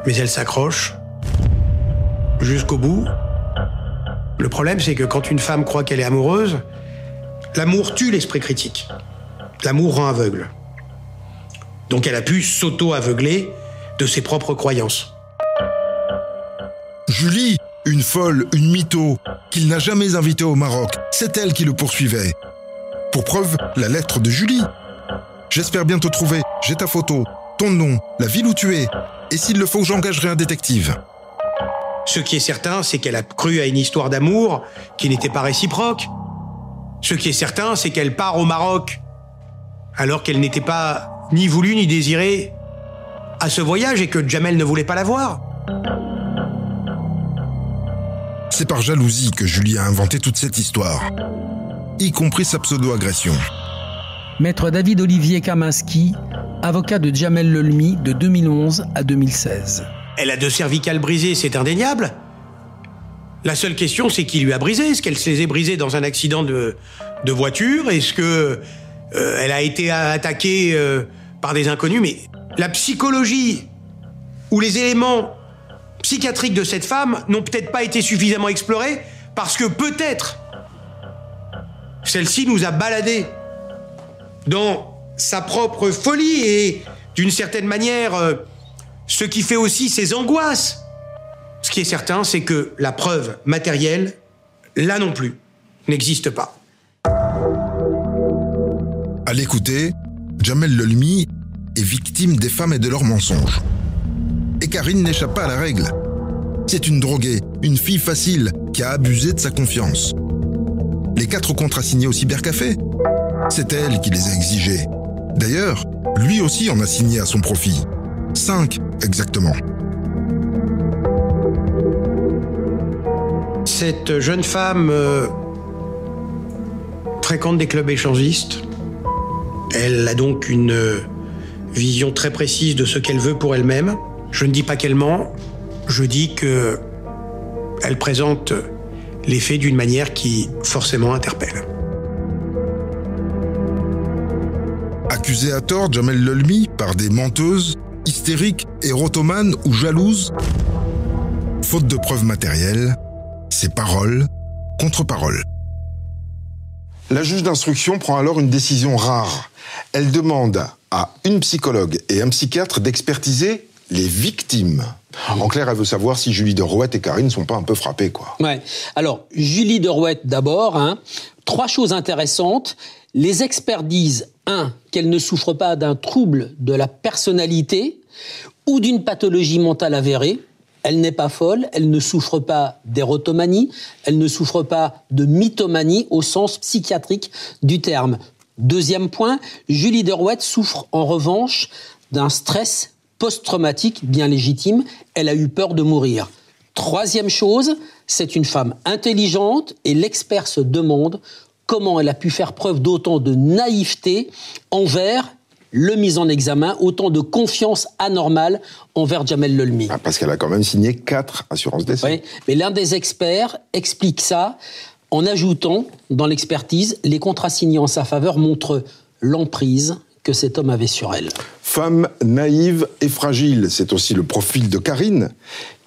mais elle s'accroche jusqu'au bout. Le problème, c'est que quand une femme croit qu'elle est amoureuse, l'amour tue l'esprit critique. L'amour rend aveugle. Donc elle a pu s'auto-aveugler de ses propres croyances. Julie, une folle, une mytho, qu'il n'a jamais invitée au Maroc, c'est elle qui le poursuivait. Pour preuve, la lettre de Julie. J'espère bien te trouver, j'ai ta photo, ton nom, la ville où tu es, et s'il le faut, j'engagerai un détective. Ce qui est certain, c'est qu'elle a cru à une histoire d'amour qui n'était pas réciproque. Ce qui est certain, c'est qu'elle part au Maroc alors qu'elle n'était pas ni voulue ni désirée à ce voyage et que Jamel ne voulait pas la voir. C'est par jalousie que Julie a inventé toute cette histoire, y compris sa pseudo-agression. Maître David Olivier Kaminski, avocat de Jamel Lelmi de 2011 à 2016. Elle a deux cervicales brisées, c'est indéniable. La seule question, c'est qui lui a brisé? Est-ce qu'elle se les est brisées dans un accident de, de voiture? Est-ce que euh, elle a été attaquée euh, par des inconnus? Mais la psychologie ou les éléments psychiatriques de cette femme n'ont peut-être pas été suffisamment explorés parce que peut-être celle-ci nous a baladés dans sa propre folie et d'une certaine manière euh, ce qui fait aussi ses angoisses. Ce qui est certain, c'est que la preuve matérielle, là non plus, n'existe pas. À l'écouter, Jamel Lelmi est victime des femmes et de leurs mensonges. Et Karine n'échappe pas à la règle. C'est une droguée, une fille facile qui a abusé de sa confiance. Les quatre contrats signés au cybercafé, c'est elle qui les a exigés. D'ailleurs, lui aussi en a signé à son profit. Cinq, exactement. Cette jeune femme euh, fréquente des clubs échangistes. Elle a donc une euh, vision très précise de ce qu'elle veut pour elle-même. Je ne dis pas qu'elle ment, je dis que elle présente les faits d'une manière qui forcément interpelle. Accusé à tort, Jamel Lelmi par des menteuses, hystériques, érotomanes ou jalouses, faute de preuves matérielles, c'est parole contre parole. La juge d'instruction prend alors une décision rare. Elle demande à une psychologue et un psychiatre d'expertiser les victimes. En clair, elle veut savoir si Julie de Rouette et Karine ne sont pas un peu frappées, quoi. Ouais. Alors, Julie de Rouette d'abord. Hein. Trois choses intéressantes. Les experts disent, un, qu'elle ne souffre pas d'un trouble de la personnalité ou d'une pathologie mentale avérée. Elle n'est pas folle, elle ne souffre pas d'érotomanie, elle ne souffre pas de mythomanie au sens psychiatrique du terme. Deuxième point, Julie Derouette souffre en revanche d'un stress post-traumatique bien légitime. Elle a eu peur de mourir. Troisième chose, c'est une femme intelligente et l'expert se demande comment elle a pu faire preuve d'autant de naïveté envers le mis en examen, autant de confiance anormale envers Jamel Lelmi. Ah, parce qu'elle a quand même signé quatre assurances d'essai. Oui, mais l'un des experts explique ça en ajoutant dans l'expertise les contrats signés en sa faveur montrent l'emprise que cet homme avait sur elle. Femme naïve et fragile, c'est aussi le profil de Karine,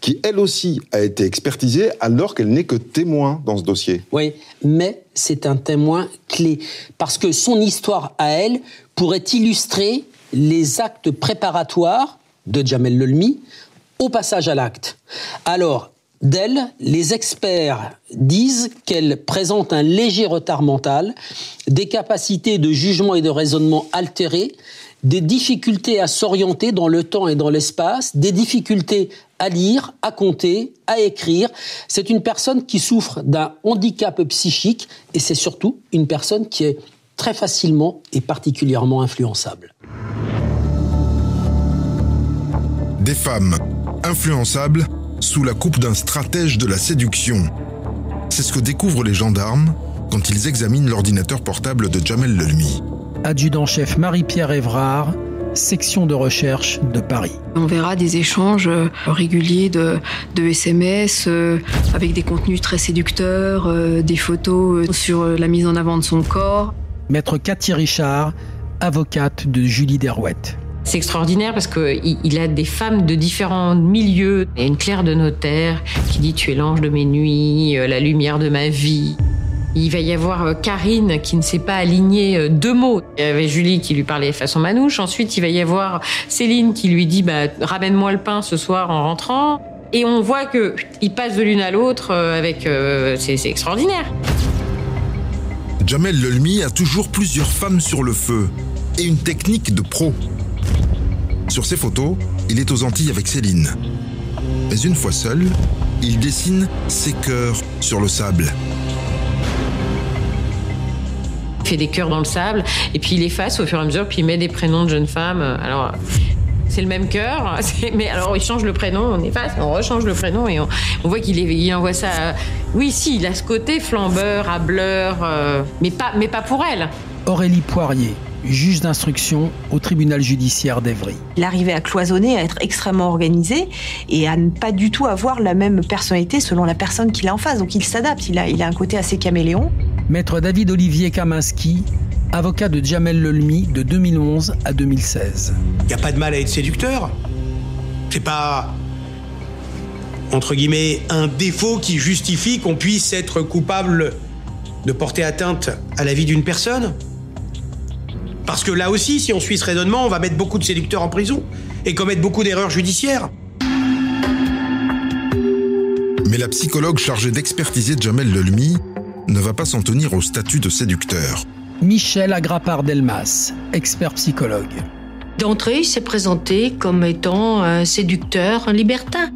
qui elle aussi a été expertisée alors qu'elle n'est que témoin dans ce dossier. Oui, mais c'est un témoin clé, parce que son histoire à elle pourrait illustrer les actes préparatoires de Jamel Lelmi au passage à l'acte. Alors, d'elle, les experts disent qu'elle présente un léger retard mental, des capacités de jugement et de raisonnement altérées, des difficultés à s'orienter dans le temps et dans l'espace, des difficultés à lire, à compter, à écrire. C'est une personne qui souffre d'un handicap psychique et c'est surtout une personne qui est très facilement et particulièrement influençable. Des femmes influençables sous la coupe d'un stratège de la séduction. C'est ce que découvrent les gendarmes quand ils examinent l'ordinateur portable de Jamel Lelmi. Adjudant-chef Marie-Pierre Évrard, section de recherche de Paris. On verra des échanges euh, réguliers de, SMS euh, avec des contenus très séducteurs, euh, des photos sur la mise en avant de son corps. Maître Cathy Richard, avocate de Julie Derouette. C'est extraordinaire parce qu'il a des femmes de différents milieux. Il y a une clerc de notaire qui dit Tu es l'ange de mes nuits, la lumière de ma vie. Il va y avoir euh, Karine qui ne s'est pas aligner euh, deux mots. Il y avait Julie qui lui parlait façon manouche. Ensuite, il va y avoir Céline qui lui dit bah, Ramène-moi le pain ce soir en rentrant. Et on voit qu'ils passent de l'une à l'autre euh, avec. c'est extraordinaire. Jamel Lelmi a toujours plusieurs femmes sur le feu et une technique de pro. Sur ses photos, il est aux Antilles avec Céline. Mais une fois seul, il dessine ses cœurs sur le sable. Il fait des cœurs dans le sable et puis il efface au fur et à mesure, puis il met des prénoms de jeunes femmes. Alors, c'est le même cœur, mais alors il change le prénom, on efface, on rechange le prénom et on, voit qu'il il envoie ça. Oui, si, il a ce côté flambeur, hableur, euh, mais, pas, mais pas pour elle. Aurélie Poirier, juge d'instruction au tribunal judiciaire d'Evry. Il arrivait à cloisonner, à être extrêmement organisé et à ne pas du tout avoir la même personnalité selon la personne qu'il a en face. Donc il s'adapte, il a, il a un côté assez caméléon. Maître David Olivier Kaminski, avocat de Jamel Lelmi de 2011 à 2016. Il n'y a pas de mal à être séducteur. C'est pas, entre guillemets, un défaut qui justifie qu'on puisse être coupable de porter atteinte à la vie d'une personne. Parce que là aussi, si on suit ce raisonnement, on va mettre beaucoup de séducteurs en prison et commettre beaucoup d'erreurs judiciaires. Mais la psychologue chargée d'expertiser Jamel Lelmi ne va pas s'en tenir au statut de séducteur. Michel Agrapard-Delmas, expert psychologue. D'entrée, il s'est présenté comme étant un séducteur, un libertin,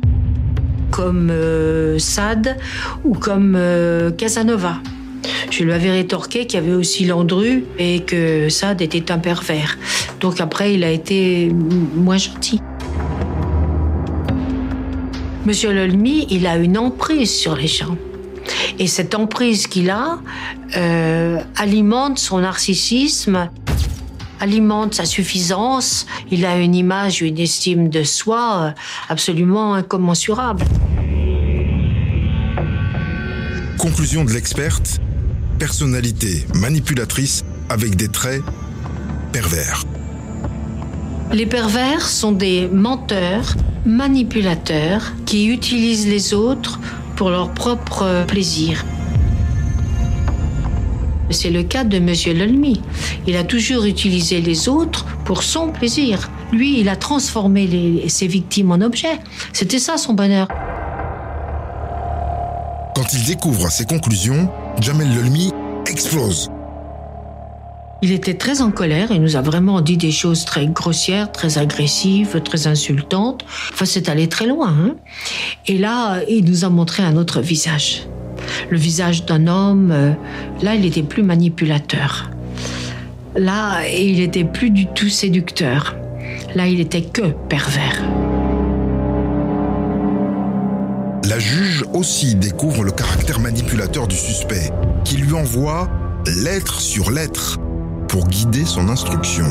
comme euh, Sade ou comme euh, Casanova. Je lui avais rétorqué qu'il y avait aussi Landru et que Sade était un pervers. Donc après, il a été moins gentil. Monsieur Lelmy, il a une emprise sur les gens. Et cette emprise qu'il a euh, alimente son narcissisme, alimente sa suffisance. Il a une image, une estime de soi euh, absolument incommensurable. Conclusion de l'experte, personnalité manipulatrice avec des traits pervers. Les pervers sont des menteurs, manipulateurs qui utilisent les autres pour leur propre plaisir. C'est le cas de Monsieur Lelmy. Il a toujours utilisé les autres pour son plaisir. Lui, il a transformé les- ses victimes en objets. C'était ça son bonheur. Quand il découvre ses conclusions, Jamel Lelmi explose. Il était très en colère. Il nous a vraiment dit des choses très grossières, très agressives, très insultantes. Enfin, c'est allé très loin. hein. Et là, il nous a montré un autre visage. Le visage d'un homme. euh, Là, il était plus manipulateur. Là, il était plus du tout séducteur. Là, il était que pervers. La juge aussi découvre le caractère manipulateur du suspect, qui lui envoie lettre sur lettre pour guider son instruction.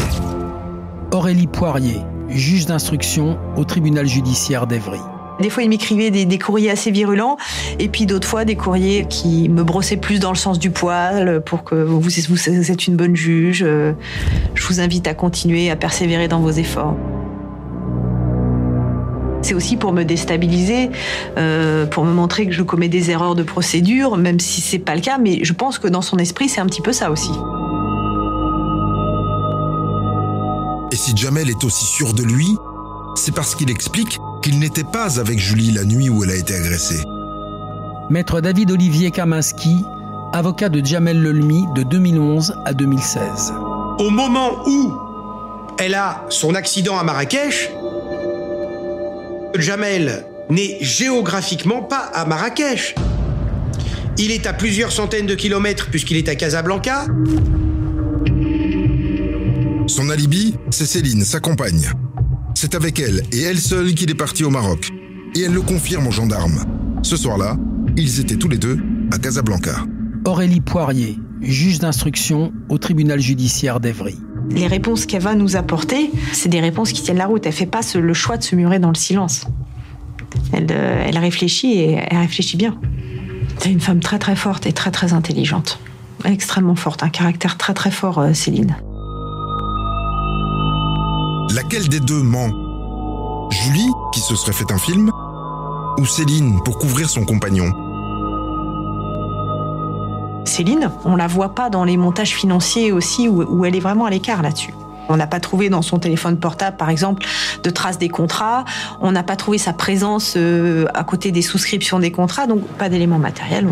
Aurélie Poirier, juge d'instruction au tribunal judiciaire d'Evry. Des fois, il m'écrivait des, des courriers assez virulents, et puis d'autres fois, des courriers qui me brossaient plus dans le sens du poil, pour que vous, vous êtes une bonne juge. euh, Je vous invite à continuer, à persévérer dans vos efforts. C'est aussi pour me déstabiliser, euh, pour me montrer que je commets des erreurs de procédure, même si c'est pas le cas, mais je pense que dans son esprit, c'est un petit peu ça aussi. Et si Jamel est aussi sûr de lui, c'est parce qu'il explique qu'il n'était pas avec Julie la nuit où elle a été agressée. Maître David Olivier Kaminski, avocat de Jamel Lelmi de 2011 à 2016. Au moment où elle a son accident à Marrakech, Jamel n'est géographiquement pas à Marrakech. Il est à plusieurs centaines de kilomètres puisqu'il est à Casablanca. Son alibi, c'est Céline, sa compagne. C'est avec elle et elle seule qu'il est parti au Maroc. Et elle le confirme aux gendarmes. Ce soir-là, ils étaient tous les deux à Casablanca. Aurélie Poirier, juge d'instruction au tribunal judiciaire d'Evry. Les réponses qu'elle va nous apporter, c'est des réponses qui tiennent la route. Elle fait pas le choix de se murer dans le silence. Elle, euh, elle réfléchit et elle réfléchit bien. C'est une femme très très forte et très très intelligente. Extrêmement forte, un caractère très très fort, euh, Céline. Laquelle des deux ment? Julie, qui se serait fait un film Ou Céline, pour couvrir son compagnon? Céline, on la voit pas dans les montages financiers aussi où, où elle est vraiment à l'écart là-dessus. On n'a pas trouvé dans son téléphone portable, par exemple, de traces des contrats. On n'a pas trouvé sa présence euh, à côté des souscriptions des contrats, donc pas d'éléments matériels.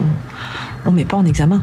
On ne met pas en examen.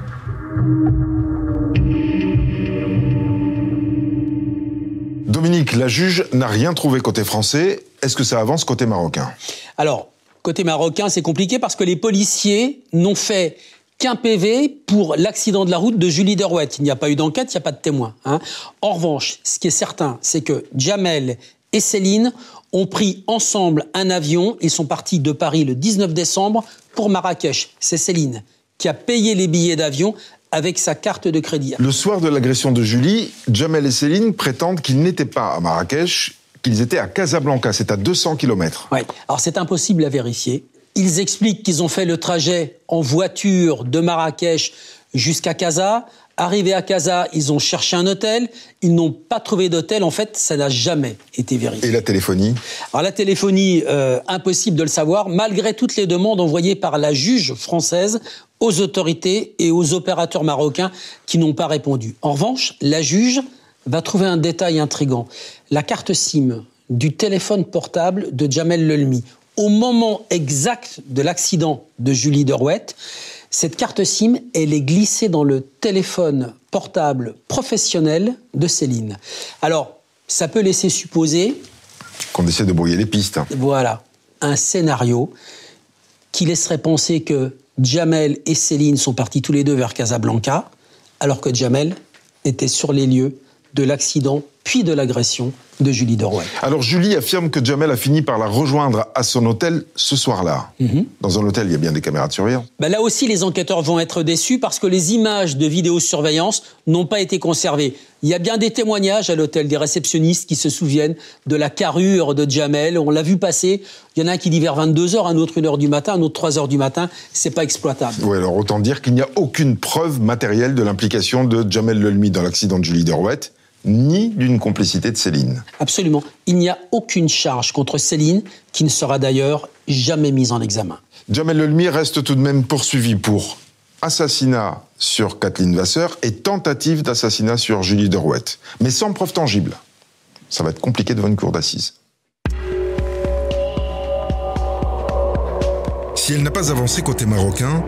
Dominique, la juge n'a rien trouvé côté français. Est-ce que ça avance côté marocain? Alors, côté marocain, c'est compliqué parce que les policiers n'ont fait qu'un PV pour l'accident de la route de Julie Derouette. Il n'y a pas eu d'enquête, il n'y a pas de témoin. hein. En revanche, ce qui est certain, c'est que Jamel et Céline ont pris ensemble un avion. Ils sont partis de Paris le 19 décembre pour Marrakech. C'est Céline qui a payé les billets d'avion avec sa carte de crédit. Le soir de l'agression de Julie, Jamel et Céline prétendent qu'ils n'étaient pas à Marrakech, qu'ils étaient à Casablanca, c'est à 200 km. Oui, alors c'est impossible à vérifier. Ils expliquent qu'ils ont fait le trajet en voiture de Marrakech jusqu'à Casa. Arrivés à Casa, ils ont cherché un hôtel. Ils n'ont pas trouvé d'hôtel. En fait, ça n'a jamais été vérifié. Et la téléphonie Alors la téléphonie, euh, impossible de le savoir, malgré toutes les demandes envoyées par la juge française aux autorités et aux opérateurs marocains qui n'ont pas répondu. En revanche, la juge va trouver un détail intrigant. La carte SIM du téléphone portable de Jamel Lelmi. Au moment exact de l'accident de Julie Derouette, cette carte SIM, elle est glissée dans le téléphone portable professionnel de Céline. Alors, ça peut laisser supposer Qu'on essaie de brouiller les pistes. voilà, un scénario qui laisserait penser que Jamel et Céline sont partis tous les deux vers Casablanca, alors que Jamel était sur les lieux de l'accident puis de l'agression de Julie Derouet. Alors Julie affirme que Jamel a fini par la rejoindre à son hôtel ce soir-là. Dans un hôtel, il y a bien des caméras de surveillance. Ben là aussi, les enquêteurs vont être déçus parce que les images de vidéosurveillance n'ont pas été conservées. Il y a bien des témoignages à l'hôtel des réceptionnistes qui se souviennent de la carrure de Jamel. On l'a vu passer. Il y en a un qui dit vers 22h, un autre 1h du matin, un autre 3h du matin. C'est pas exploitable. Oui, alors autant dire qu'il n'y a aucune preuve matérielle de l'implication de Jamel Lelmi dans l'accident de Julie Derouette, ni d'une complicité de Céline. Absolument. Il n'y a aucune charge contre Céline qui ne sera d'ailleurs jamais mise en examen. Jamel Lelmi reste tout de même poursuivi pour assassinat sur Kathleen Vasseur et tentative d'assassinat sur Julie Derouette, mais sans preuve tangible. Ça va être compliqué devant une cour d'assises. Si elle n'a pas avancé côté marocain,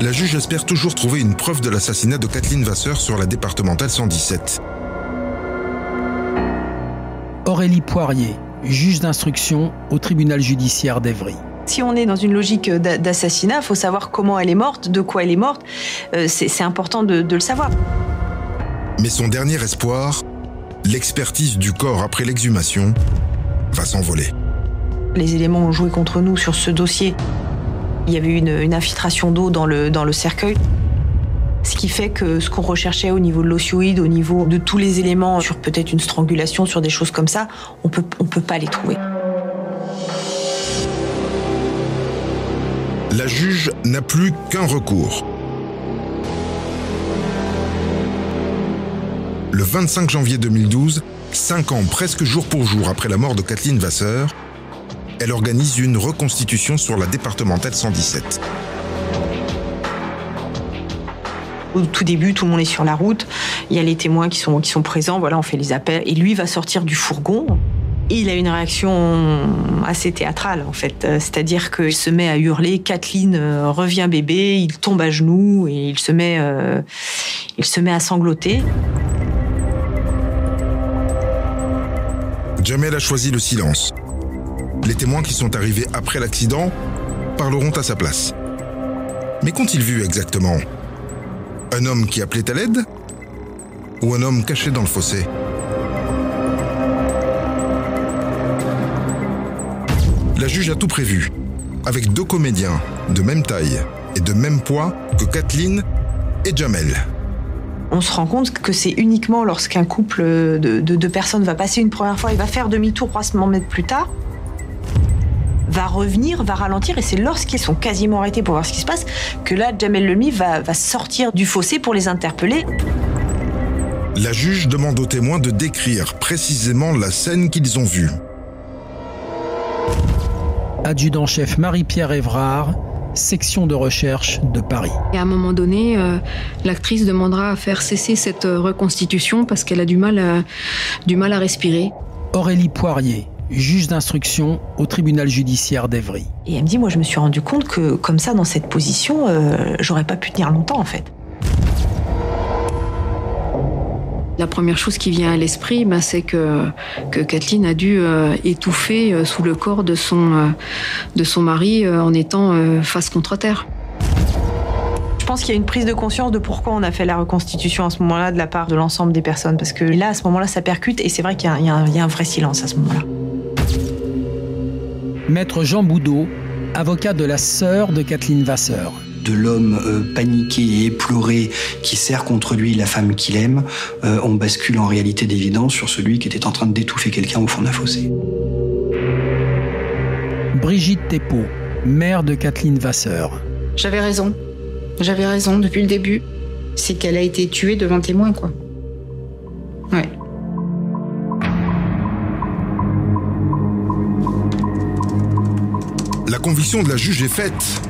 la juge espère toujours trouver une preuve de l'assassinat de Kathleen Vasseur sur la départementale 117. Aurélie Poirier, juge d'instruction au tribunal judiciaire d'Evry. Si on est dans une logique d'assassinat, il faut savoir comment elle est morte, de quoi elle est morte. Euh, c'est important de, de le savoir. Mais son dernier espoir, l'expertise du corps après l'exhumation, va s'envoler. Les éléments ont joué contre nous sur ce dossier. Il y avait une, une infiltration d'eau dans le, dans le cercueil. Ce qui fait que ce qu'on recherchait au niveau de l'osioïde, au niveau de tous les éléments, sur peut-être une strangulation, sur des choses comme ça, on peut, peut pas les trouver. La juge n'a plus qu'un recours. Le 25 janvier 2012, cinq ans presque jour pour jour après la mort de Kathleen Vasseur, elle organise une reconstitution sur la départementale 117. Au tout début, tout le monde est sur la route. Il y a les témoins qui sont, présents. Voilà, on fait les appels. Et lui va sortir du fourgon. Il a une réaction assez théâtrale, en fait. Euh, C'est-à-dire qu'il se met à hurler Kathleen, euh, reviens bébé. Il tombe à genoux et il se met, euh, il se met à sangloter. Jamel a choisi le silence. Les témoins qui sont arrivés après l'accident parleront à sa place. Mais qu'ont-ils vu exactement? Un homme qui appelait à l'aide Ou un homme caché dans le fossé? La juge a tout prévu, avec deux comédiens de même taille et de même poids que Kathleen et Jamel. On se rend compte que c'est uniquement lorsqu'un couple de, de, personnes va passer une première fois et va faire demi-tour 300 mètres plus tard, va revenir, va ralentir, et c'est lorsqu'ils sont quasiment arrêtés pour voir ce qui se passe que là, Jamel Lemi va, va sortir du fossé pour les interpeller. La juge demande aux témoins de décrire précisément la scène qu'ils ont vue. Adjudant-chef Marie-Pierre Évrard, section de recherche de Paris. Et à un moment donné, euh, l'actrice demandera à faire cesser cette euh, reconstitution parce qu'elle a du mal, à, du mal à respirer. Aurélie Poirier, juge d'instruction au tribunal judiciaire d'Evry. Et elle me dit, moi je me suis rendu compte que comme ça, dans cette position, euh, j'aurais pas pu tenir longtemps en fait. La première chose qui vient à l'esprit, ben, c'est que, que Kathleen a dû euh, étouffer euh, sous le corps de son, euh, de son mari euh, en étant euh, face contre terre. Je pense qu'il y a une prise de conscience de pourquoi on a fait la reconstitution à ce moment-là de la part de l'ensemble des personnes. Parce que là, à ce moment-là, ça percute et c'est vrai qu'il y a un vrai silence à ce moment-là. Maître Jean Boudot, avocat de la sœur de Kathleen Vasseur. de l'homme euh, paniqué et éploré qui serre contre lui la femme qu'il aime, euh, on bascule en réalité d'évidence sur celui qui était en train d'étouffer quelqu'un au fond d'un fossé. Brigitte Thépeau, mère de Kathleen Vasseur. J'avais raison. J'avais raison depuis le début. C'est qu'elle a été tuée devant témoin, quoi. Ouais. Conviction de la juge est faite.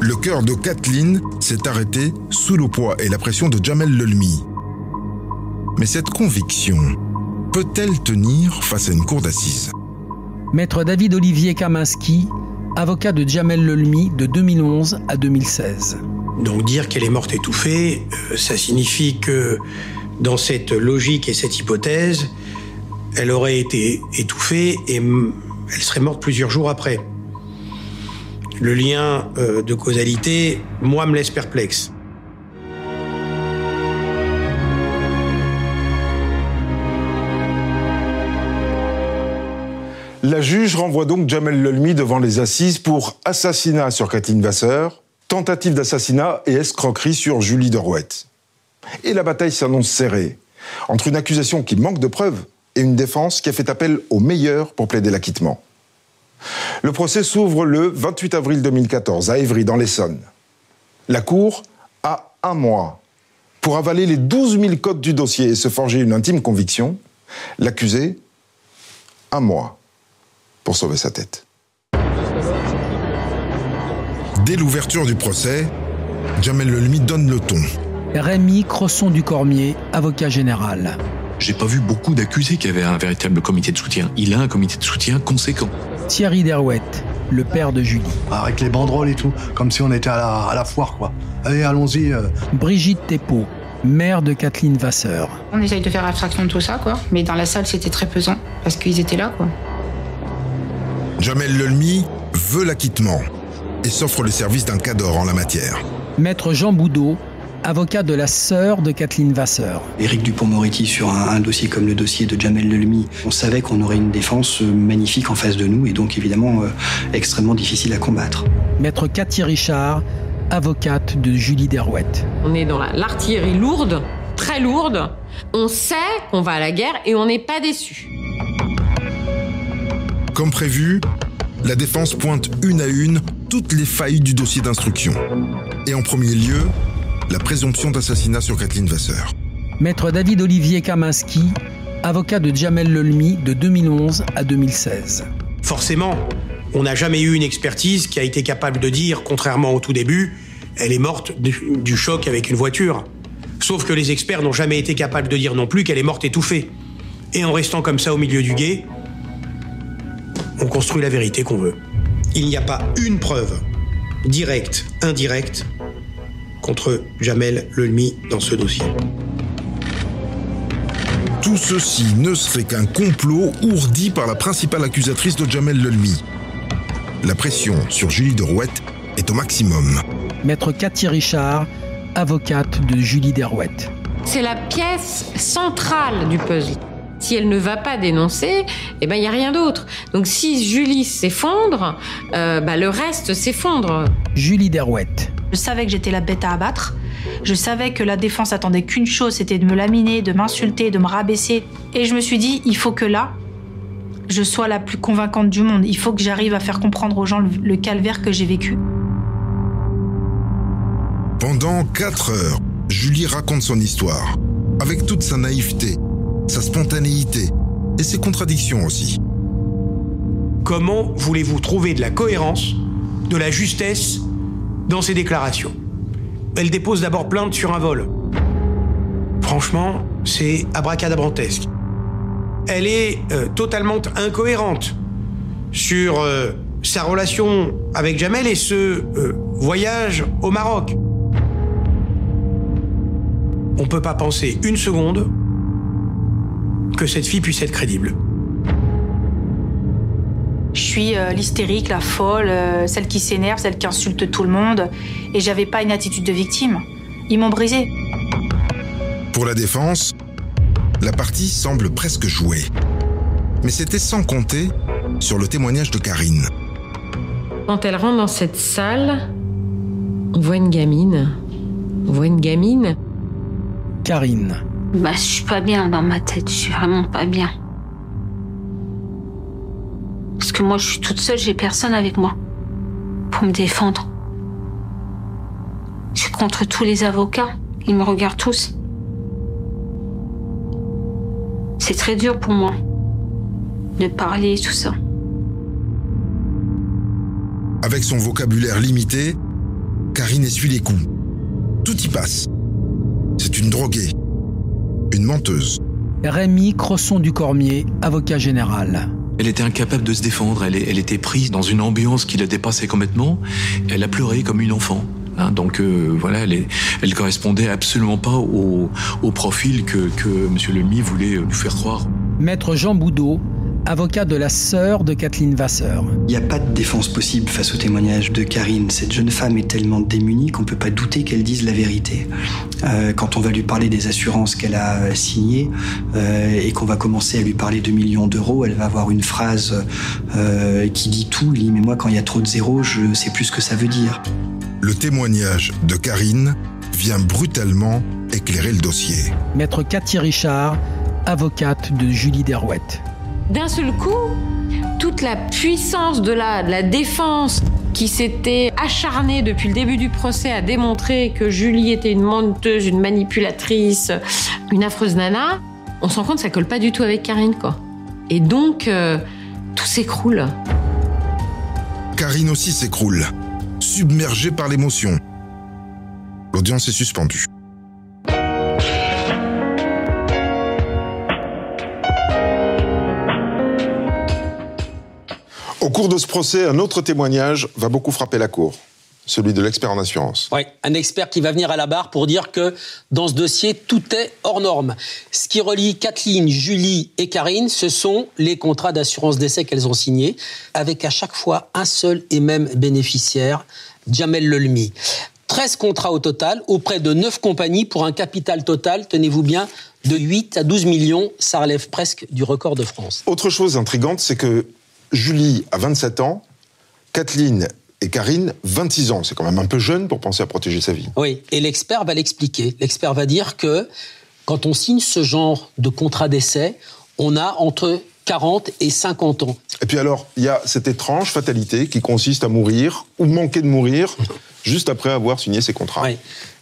Le cœur de Kathleen s'est arrêté sous le poids et la pression de Jamel Lelmi. Mais cette conviction peut-elle tenir face à une cour d'assises? Maître David Olivier Kaminski, avocat de Jamel Lelmi de 2011 à 2016. Donc dire qu'elle est morte étouffée, euh, ça signifie que dans cette logique et cette hypothèse, elle aurait été étouffée et elle serait morte plusieurs jours après. Le lien euh, de causalité, moi, me laisse perplexe. La juge renvoie donc Jamel Lelmi devant les assises pour assassinat sur Kathleen Vasseur, tentative d'assassinat et escroquerie sur Julie Derouette. Et la bataille s'annonce serrée, entre une accusation qui manque de preuves et une défense qui a fait appel au meilleur pour plaider l'acquittement. Le procès s'ouvre le 28 avril 2014 à Évry, dans l'Essonne. La Cour a un mois pour avaler les 12 000 codes du dossier et se forger une intime conviction. L'accusé, un mois pour sauver sa tête. Dès l'ouverture du procès, Jamel Lelmi donne le ton. Rémi Crosson du Cormier, avocat général. J'ai pas vu beaucoup d'accusés qui avaient un véritable comité de soutien. Il a un comité de soutien conséquent. Thierry Derouette, le père de Julie. Avec les banderoles et tout, comme si on était à la, à la foire, quoi. Allez, allons-y. euh. Brigitte Thépeau, mère de Kathleen Vasseur. On essaye de faire abstraction de tout ça, quoi. Mais dans la salle, c'était très pesant parce qu'ils étaient là, quoi. Jamel Lelmi veut l'acquittement et s'offre le service d'un cador en la matière. Maître Jean Boudot, avocat de la sœur de Kathleen Vasseur. Éric Dupont-Moretti sur un, un dossier comme le dossier de Jamel Lelmi, on savait qu'on aurait une défense euh, magnifique en face de nous et donc évidemment euh, extrêmement difficile à combattre. Maître Cathy Richard, avocate de Julie Derouette. On est dans la- l'artillerie lourde, très lourde. On sait qu'on va à la guerre et on n'est pas déçu. Comme prévu, la défense pointe une à une toutes les failles du dossier d'instruction. Et en premier lieu, la présomption d'assassinat sur Kathleen Vasseur. Maître David Olivier Kaminski, avocat de Jamel Lelmi de 2011 à 2016. Forcément, on n'a jamais eu une expertise qui a été capable de dire, contrairement au tout début, elle est morte du, du choc avec une voiture. Sauf que les experts n'ont jamais été capables de dire non plus qu'elle est morte étouffée. Et en restant comme ça au milieu du guet, on construit la vérité qu'on veut. Il n'y a pas une preuve, directe, indirecte, contre Jamel Lelmi dans ce dossier. Tout ceci ne serait qu'un complot ourdi par la principale accusatrice de Jamel Lelmi. La pression sur Julie Derouette est au maximum. Maître Cathy Richard, avocate de Julie Derouette. C'est la pièce centrale du puzzle. Si elle ne va pas dénoncer, eh ben il y a rien d'autre. Donc si Julie s'effondre, euh, bah, le reste s'effondre. Julie Derouette. Je savais que j'étais la bête à abattre. Je savais que la défense attendait qu'une chose, c'était de me laminer, de m'insulter, de me rabaisser. Et je me suis dit, il faut que là, je sois la plus convaincante du monde. Il faut que j'arrive à faire comprendre aux gens le, le calvaire que j'ai vécu. Pendant 4 heures, Julie raconte son histoire, avec toute sa naïveté, sa spontanéité et ses contradictions aussi. Comment voulez-vous trouver de la cohérence, de la justesse dans ces déclarations Elle dépose d'abord plainte sur un vol. Franchement, c'est abracadabrantesque. Elle est euh, totalement incohérente sur euh, sa relation avec Jamel et ce euh, voyage au Maroc. On peut pas penser une seconde que cette fille puisse être crédible. Je suis euh, l'hystérique, la folle, euh, celle qui s'énerve, celle qui insulte tout le monde. Et j'avais pas une attitude de victime. Ils m'ont brisé. Pour la défense, la partie semble presque jouée. Mais c'était sans compter sur le témoignage de Karine. Quand elle rentre dans cette salle, on voit une gamine. On voit une gamine. Karine. Bah, je suis pas bien dans ma tête, je suis vraiment pas bien. Parce que moi, je suis toute seule, j'ai personne avec moi pour me défendre. Je suis contre tous les avocats, ils me regardent tous. C'est très dur pour moi de parler tout ça. Avec son vocabulaire limité, Karine essuie les coups. Tout y passe. C'est une droguée. Une menteuse. Rémi Crosson du Cormier, avocat général. Elle était incapable de se défendre, elle, était prise dans une ambiance qui la dépassait complètement. Elle a pleuré comme une enfant. hein. donc euh, voilà, elle, correspondait absolument pas au, profil que, que M. Lemy voulait nous faire croire. Maître Jean Boudot, avocat de la sœur de Kathleen Vasseur. Il n'y a pas de défense possible face au témoignage de Karine. Cette jeune femme est tellement démunie qu'on ne peut pas douter qu'elle dise la vérité. Euh, quand on va lui parler des assurances qu'elle a euh, signées euh, et qu'on va commencer à lui parler de millions d'euros, elle va avoir une phrase euh, qui dit tout. Elle dit, mais moi, quand il y a trop de zéros, je sais plus ce que ça veut dire. Le témoignage de Karine vient brutalement éclairer le dossier. Maître Cathy Richard, avocate de Julie Derouette. D'un seul coup, toute la puissance de la, défense qui s'était acharnée depuis le début du procès à démontrer que Julie était une menteuse, une manipulatrice, une affreuse nana, on se rend compte que ça colle pas du tout avec Karine, quoi. Et donc, euh, tout s'écroule. Karine aussi s'écroule, submergée par l'émotion. L'audience est suspendue. Au cours de ce procès, un autre témoignage va beaucoup frapper la Cour, celui de l'expert en assurance. Oui, un expert qui va venir à la barre pour dire que dans ce dossier, tout est hors norme. Ce qui relie Kathleen, Julie et Karine, ce sont les contrats d'assurance d'essai qu'elles ont signés, avec à chaque fois un seul et même bénéficiaire, Jamel Lelmi. 13 contrats au total, auprès de 9 compagnies, pour un capital total, tenez-vous bien, de 8 à 12 millions. Ça relève presque du record de France. Autre chose intrigante, c'est que Julie a 27 ans, Kathleen et Karine 26 ans. C'est quand même un peu jeune pour penser à protéger sa vie. Oui, et l'expert va l'expliquer. L'expert va dire que quand on signe ce genre de contrat d'essai, on a entre 40 et 50 ans. Et puis alors, il y a cette étrange fatalité qui consiste à mourir ou manquer de mourir juste après avoir signé ses contrats. Oui.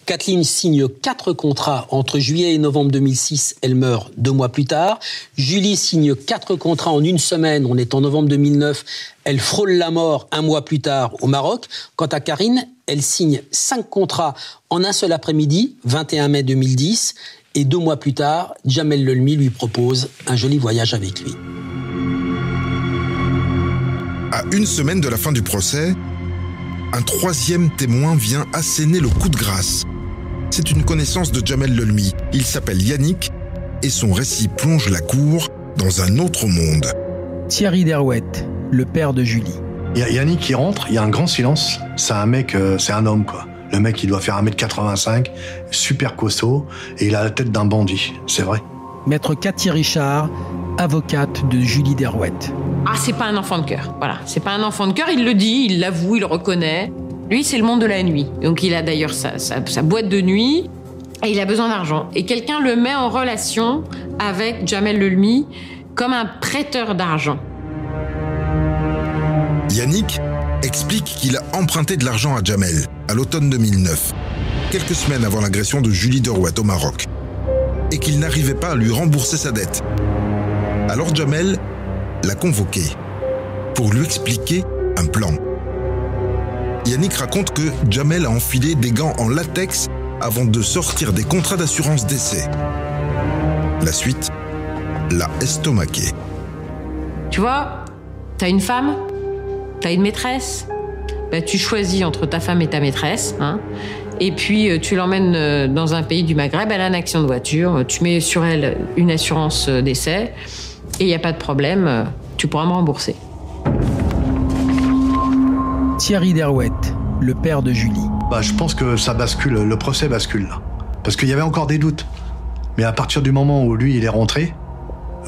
Kathleen signe quatre contrats entre juillet et novembre 2006. Elle meurt deux mois plus tard. Julie signe quatre contrats en une semaine. On est en novembre 2009. Elle frôle la mort un mois plus tard au Maroc. Quant à Karine, elle signe cinq contrats en un seul après-midi, 21 mai 2010. Et deux mois plus tard, Jamel Lelmi lui propose un joli voyage avec lui. À une semaine de la fin du procès, un troisième témoin vient asséner le coup de grâce. C'est une connaissance de Jamel Lelmi. Il s'appelle Yannick et son récit plonge la cour dans un autre monde. Thierry Derouette, le père de Julie. Il y a Yannick qui rentre, il y a un grand silence. C'est un mec, euh, c'est un homme quoi. Le mec, il doit faire 1m85, super costaud, et il a la tête d'un bandit, c'est vrai. Maître Cathy Richard, avocate de Julie Derouette. Ah, c'est pas un enfant de cœur. Voilà, c'est pas un enfant de cœur. Il le dit, il l'avoue, il le reconnaît. Lui, c'est le monde de la nuit. Donc, il a d'ailleurs sa, boîte de nuit et il a besoin d'argent. Et quelqu'un le met en relation avec Jamel Lelmi comme un prêteur d'argent. Yannick explique qu'il a emprunté de l'argent à Jamel à l'automne 2009, quelques semaines avant l'agression de Julie Derouette au Maroc, et qu'il n'arrivait pas à lui rembourser sa dette. Alors Jamel l'a convoqué pour lui expliquer un plan. Yannick raconte que Jamel a enfilé des gants en latex avant de sortir des contrats d'assurance d'essai. La suite l'a estomaqué. Tu vois, t'as une femme, t'as une maîtresse, bah, tu choisis entre ta femme et ta maîtresse, hein, et puis euh, tu l'emmènes euh, dans un pays du Maghreb, elle a un accident de voiture, tu mets sur elle une assurance euh, d'essai, et il n'y a pas de problème, tu pourras me rembourser. Thierry Derouette, le père de Julie. Bah, je pense que ça bascule, le procès bascule là. Parce qu'il y avait encore des doutes. Mais à partir du moment où lui, il est rentré,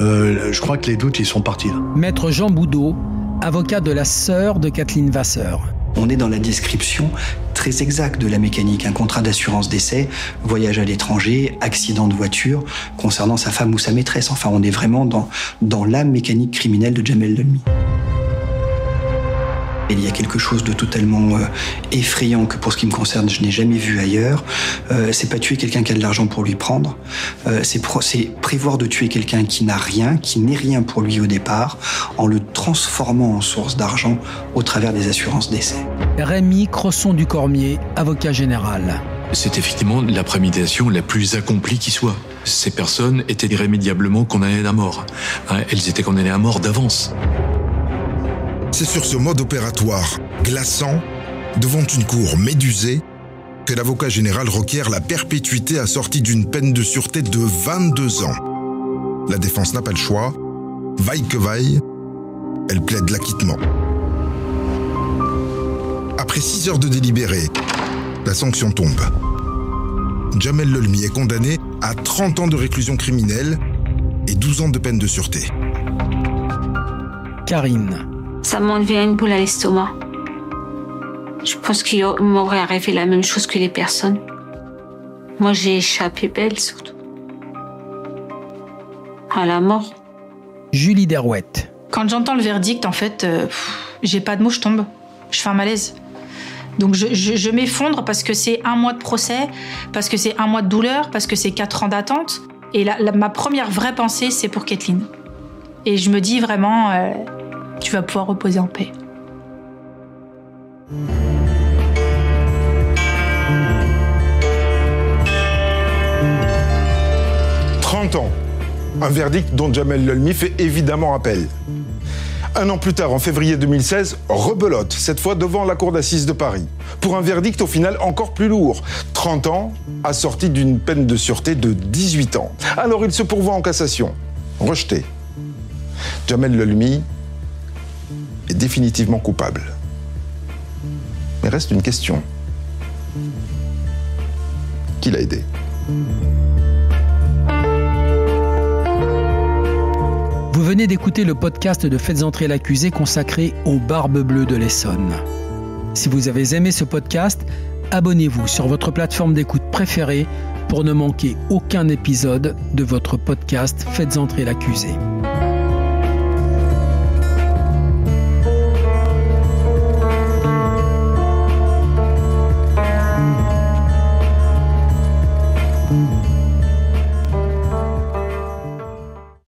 euh, je crois que les doutes, ils sont partis là. Maître Jean Boudot, avocat de la sœur de Kathleen Vasseur. On est dans la description très exacte de la mécanique. Un contrat d'assurance d'essai, voyage à l'étranger, accident de voiture, concernant sa femme ou sa maîtresse. Enfin, on est vraiment dans, dans la mécanique criminelle de Jamel Delmi. Il y a quelque chose de totalement euh, effrayant que pour ce qui me concerne, je n'ai jamais vu ailleurs. Euh, c'est pas tuer quelqu'un qui a de l'argent pour lui prendre. Euh, c'est pro- c'est prévoir de tuer quelqu'un qui n'a rien, qui n'est rien pour lui au départ, en le transformant en source d'argent au travers des assurances d'essai. Rémi Crosson du Cormier, avocat général. C'est effectivement la préméditation la plus accomplie qui soit. Ces personnes étaient irrémédiablement condamnées à mort. Hein, Elles étaient condamnées à mort d'avance. C'est sur ce mode opératoire glaçant, devant une cour médusée, que l'avocat général requiert la perpétuité assortie d'une peine de sûreté de 22 ans. La défense n'a pas le choix. Vaille que vaille, elle plaide l'acquittement. Après 6 heures de délibéré, la sanction tombe. Jamel Lelmi est condamné à 30 ans de réclusion criminelle et 12 ans de peine de sûreté. Karine. Ça m'enlevait une boule à l'estomac. Je pense qu'il m'aurait arrivé la même chose que les personnes. Moi, j'ai échappé belle, surtout. À la mort. Julie Derouette. Quand j'entends le verdict, en fait, euh, j'ai pas de mots, je tombe. Je fais un malaise. Donc je, je- je m'effondre parce que c'est un mois de procès, parce que c'est un mois de douleur, parce que c'est quatre ans d'attente. Et la- la- ma première vraie pensée, c'est pour Kathleen. Et je me dis vraiment, euh, tu vas pouvoir reposer en paix. « 30 ans, un verdict dont Jamel Lolmi fait évidemment appel. Un an plus tard, en février 2016, rebelote, cette fois devant la cour d'assises de Paris, pour un verdict au final encore plus lourd. 30 ans, assorti d'une peine de sûreté de 18 ans. Alors il se pourvoit en cassation, rejeté. Jamel Lelmi est définitivement coupable. Mais reste une question. Qui l'a aidé? Vous venez d'écouter le podcast de Faites entrer l'accusé consacré aux Barbes Bleues de l'Essonne. Si vous avez aimé ce podcast, abonnez-vous sur votre plateforme d'écoute préférée pour ne manquer aucun épisode de votre podcast Faites entrer l'accusé.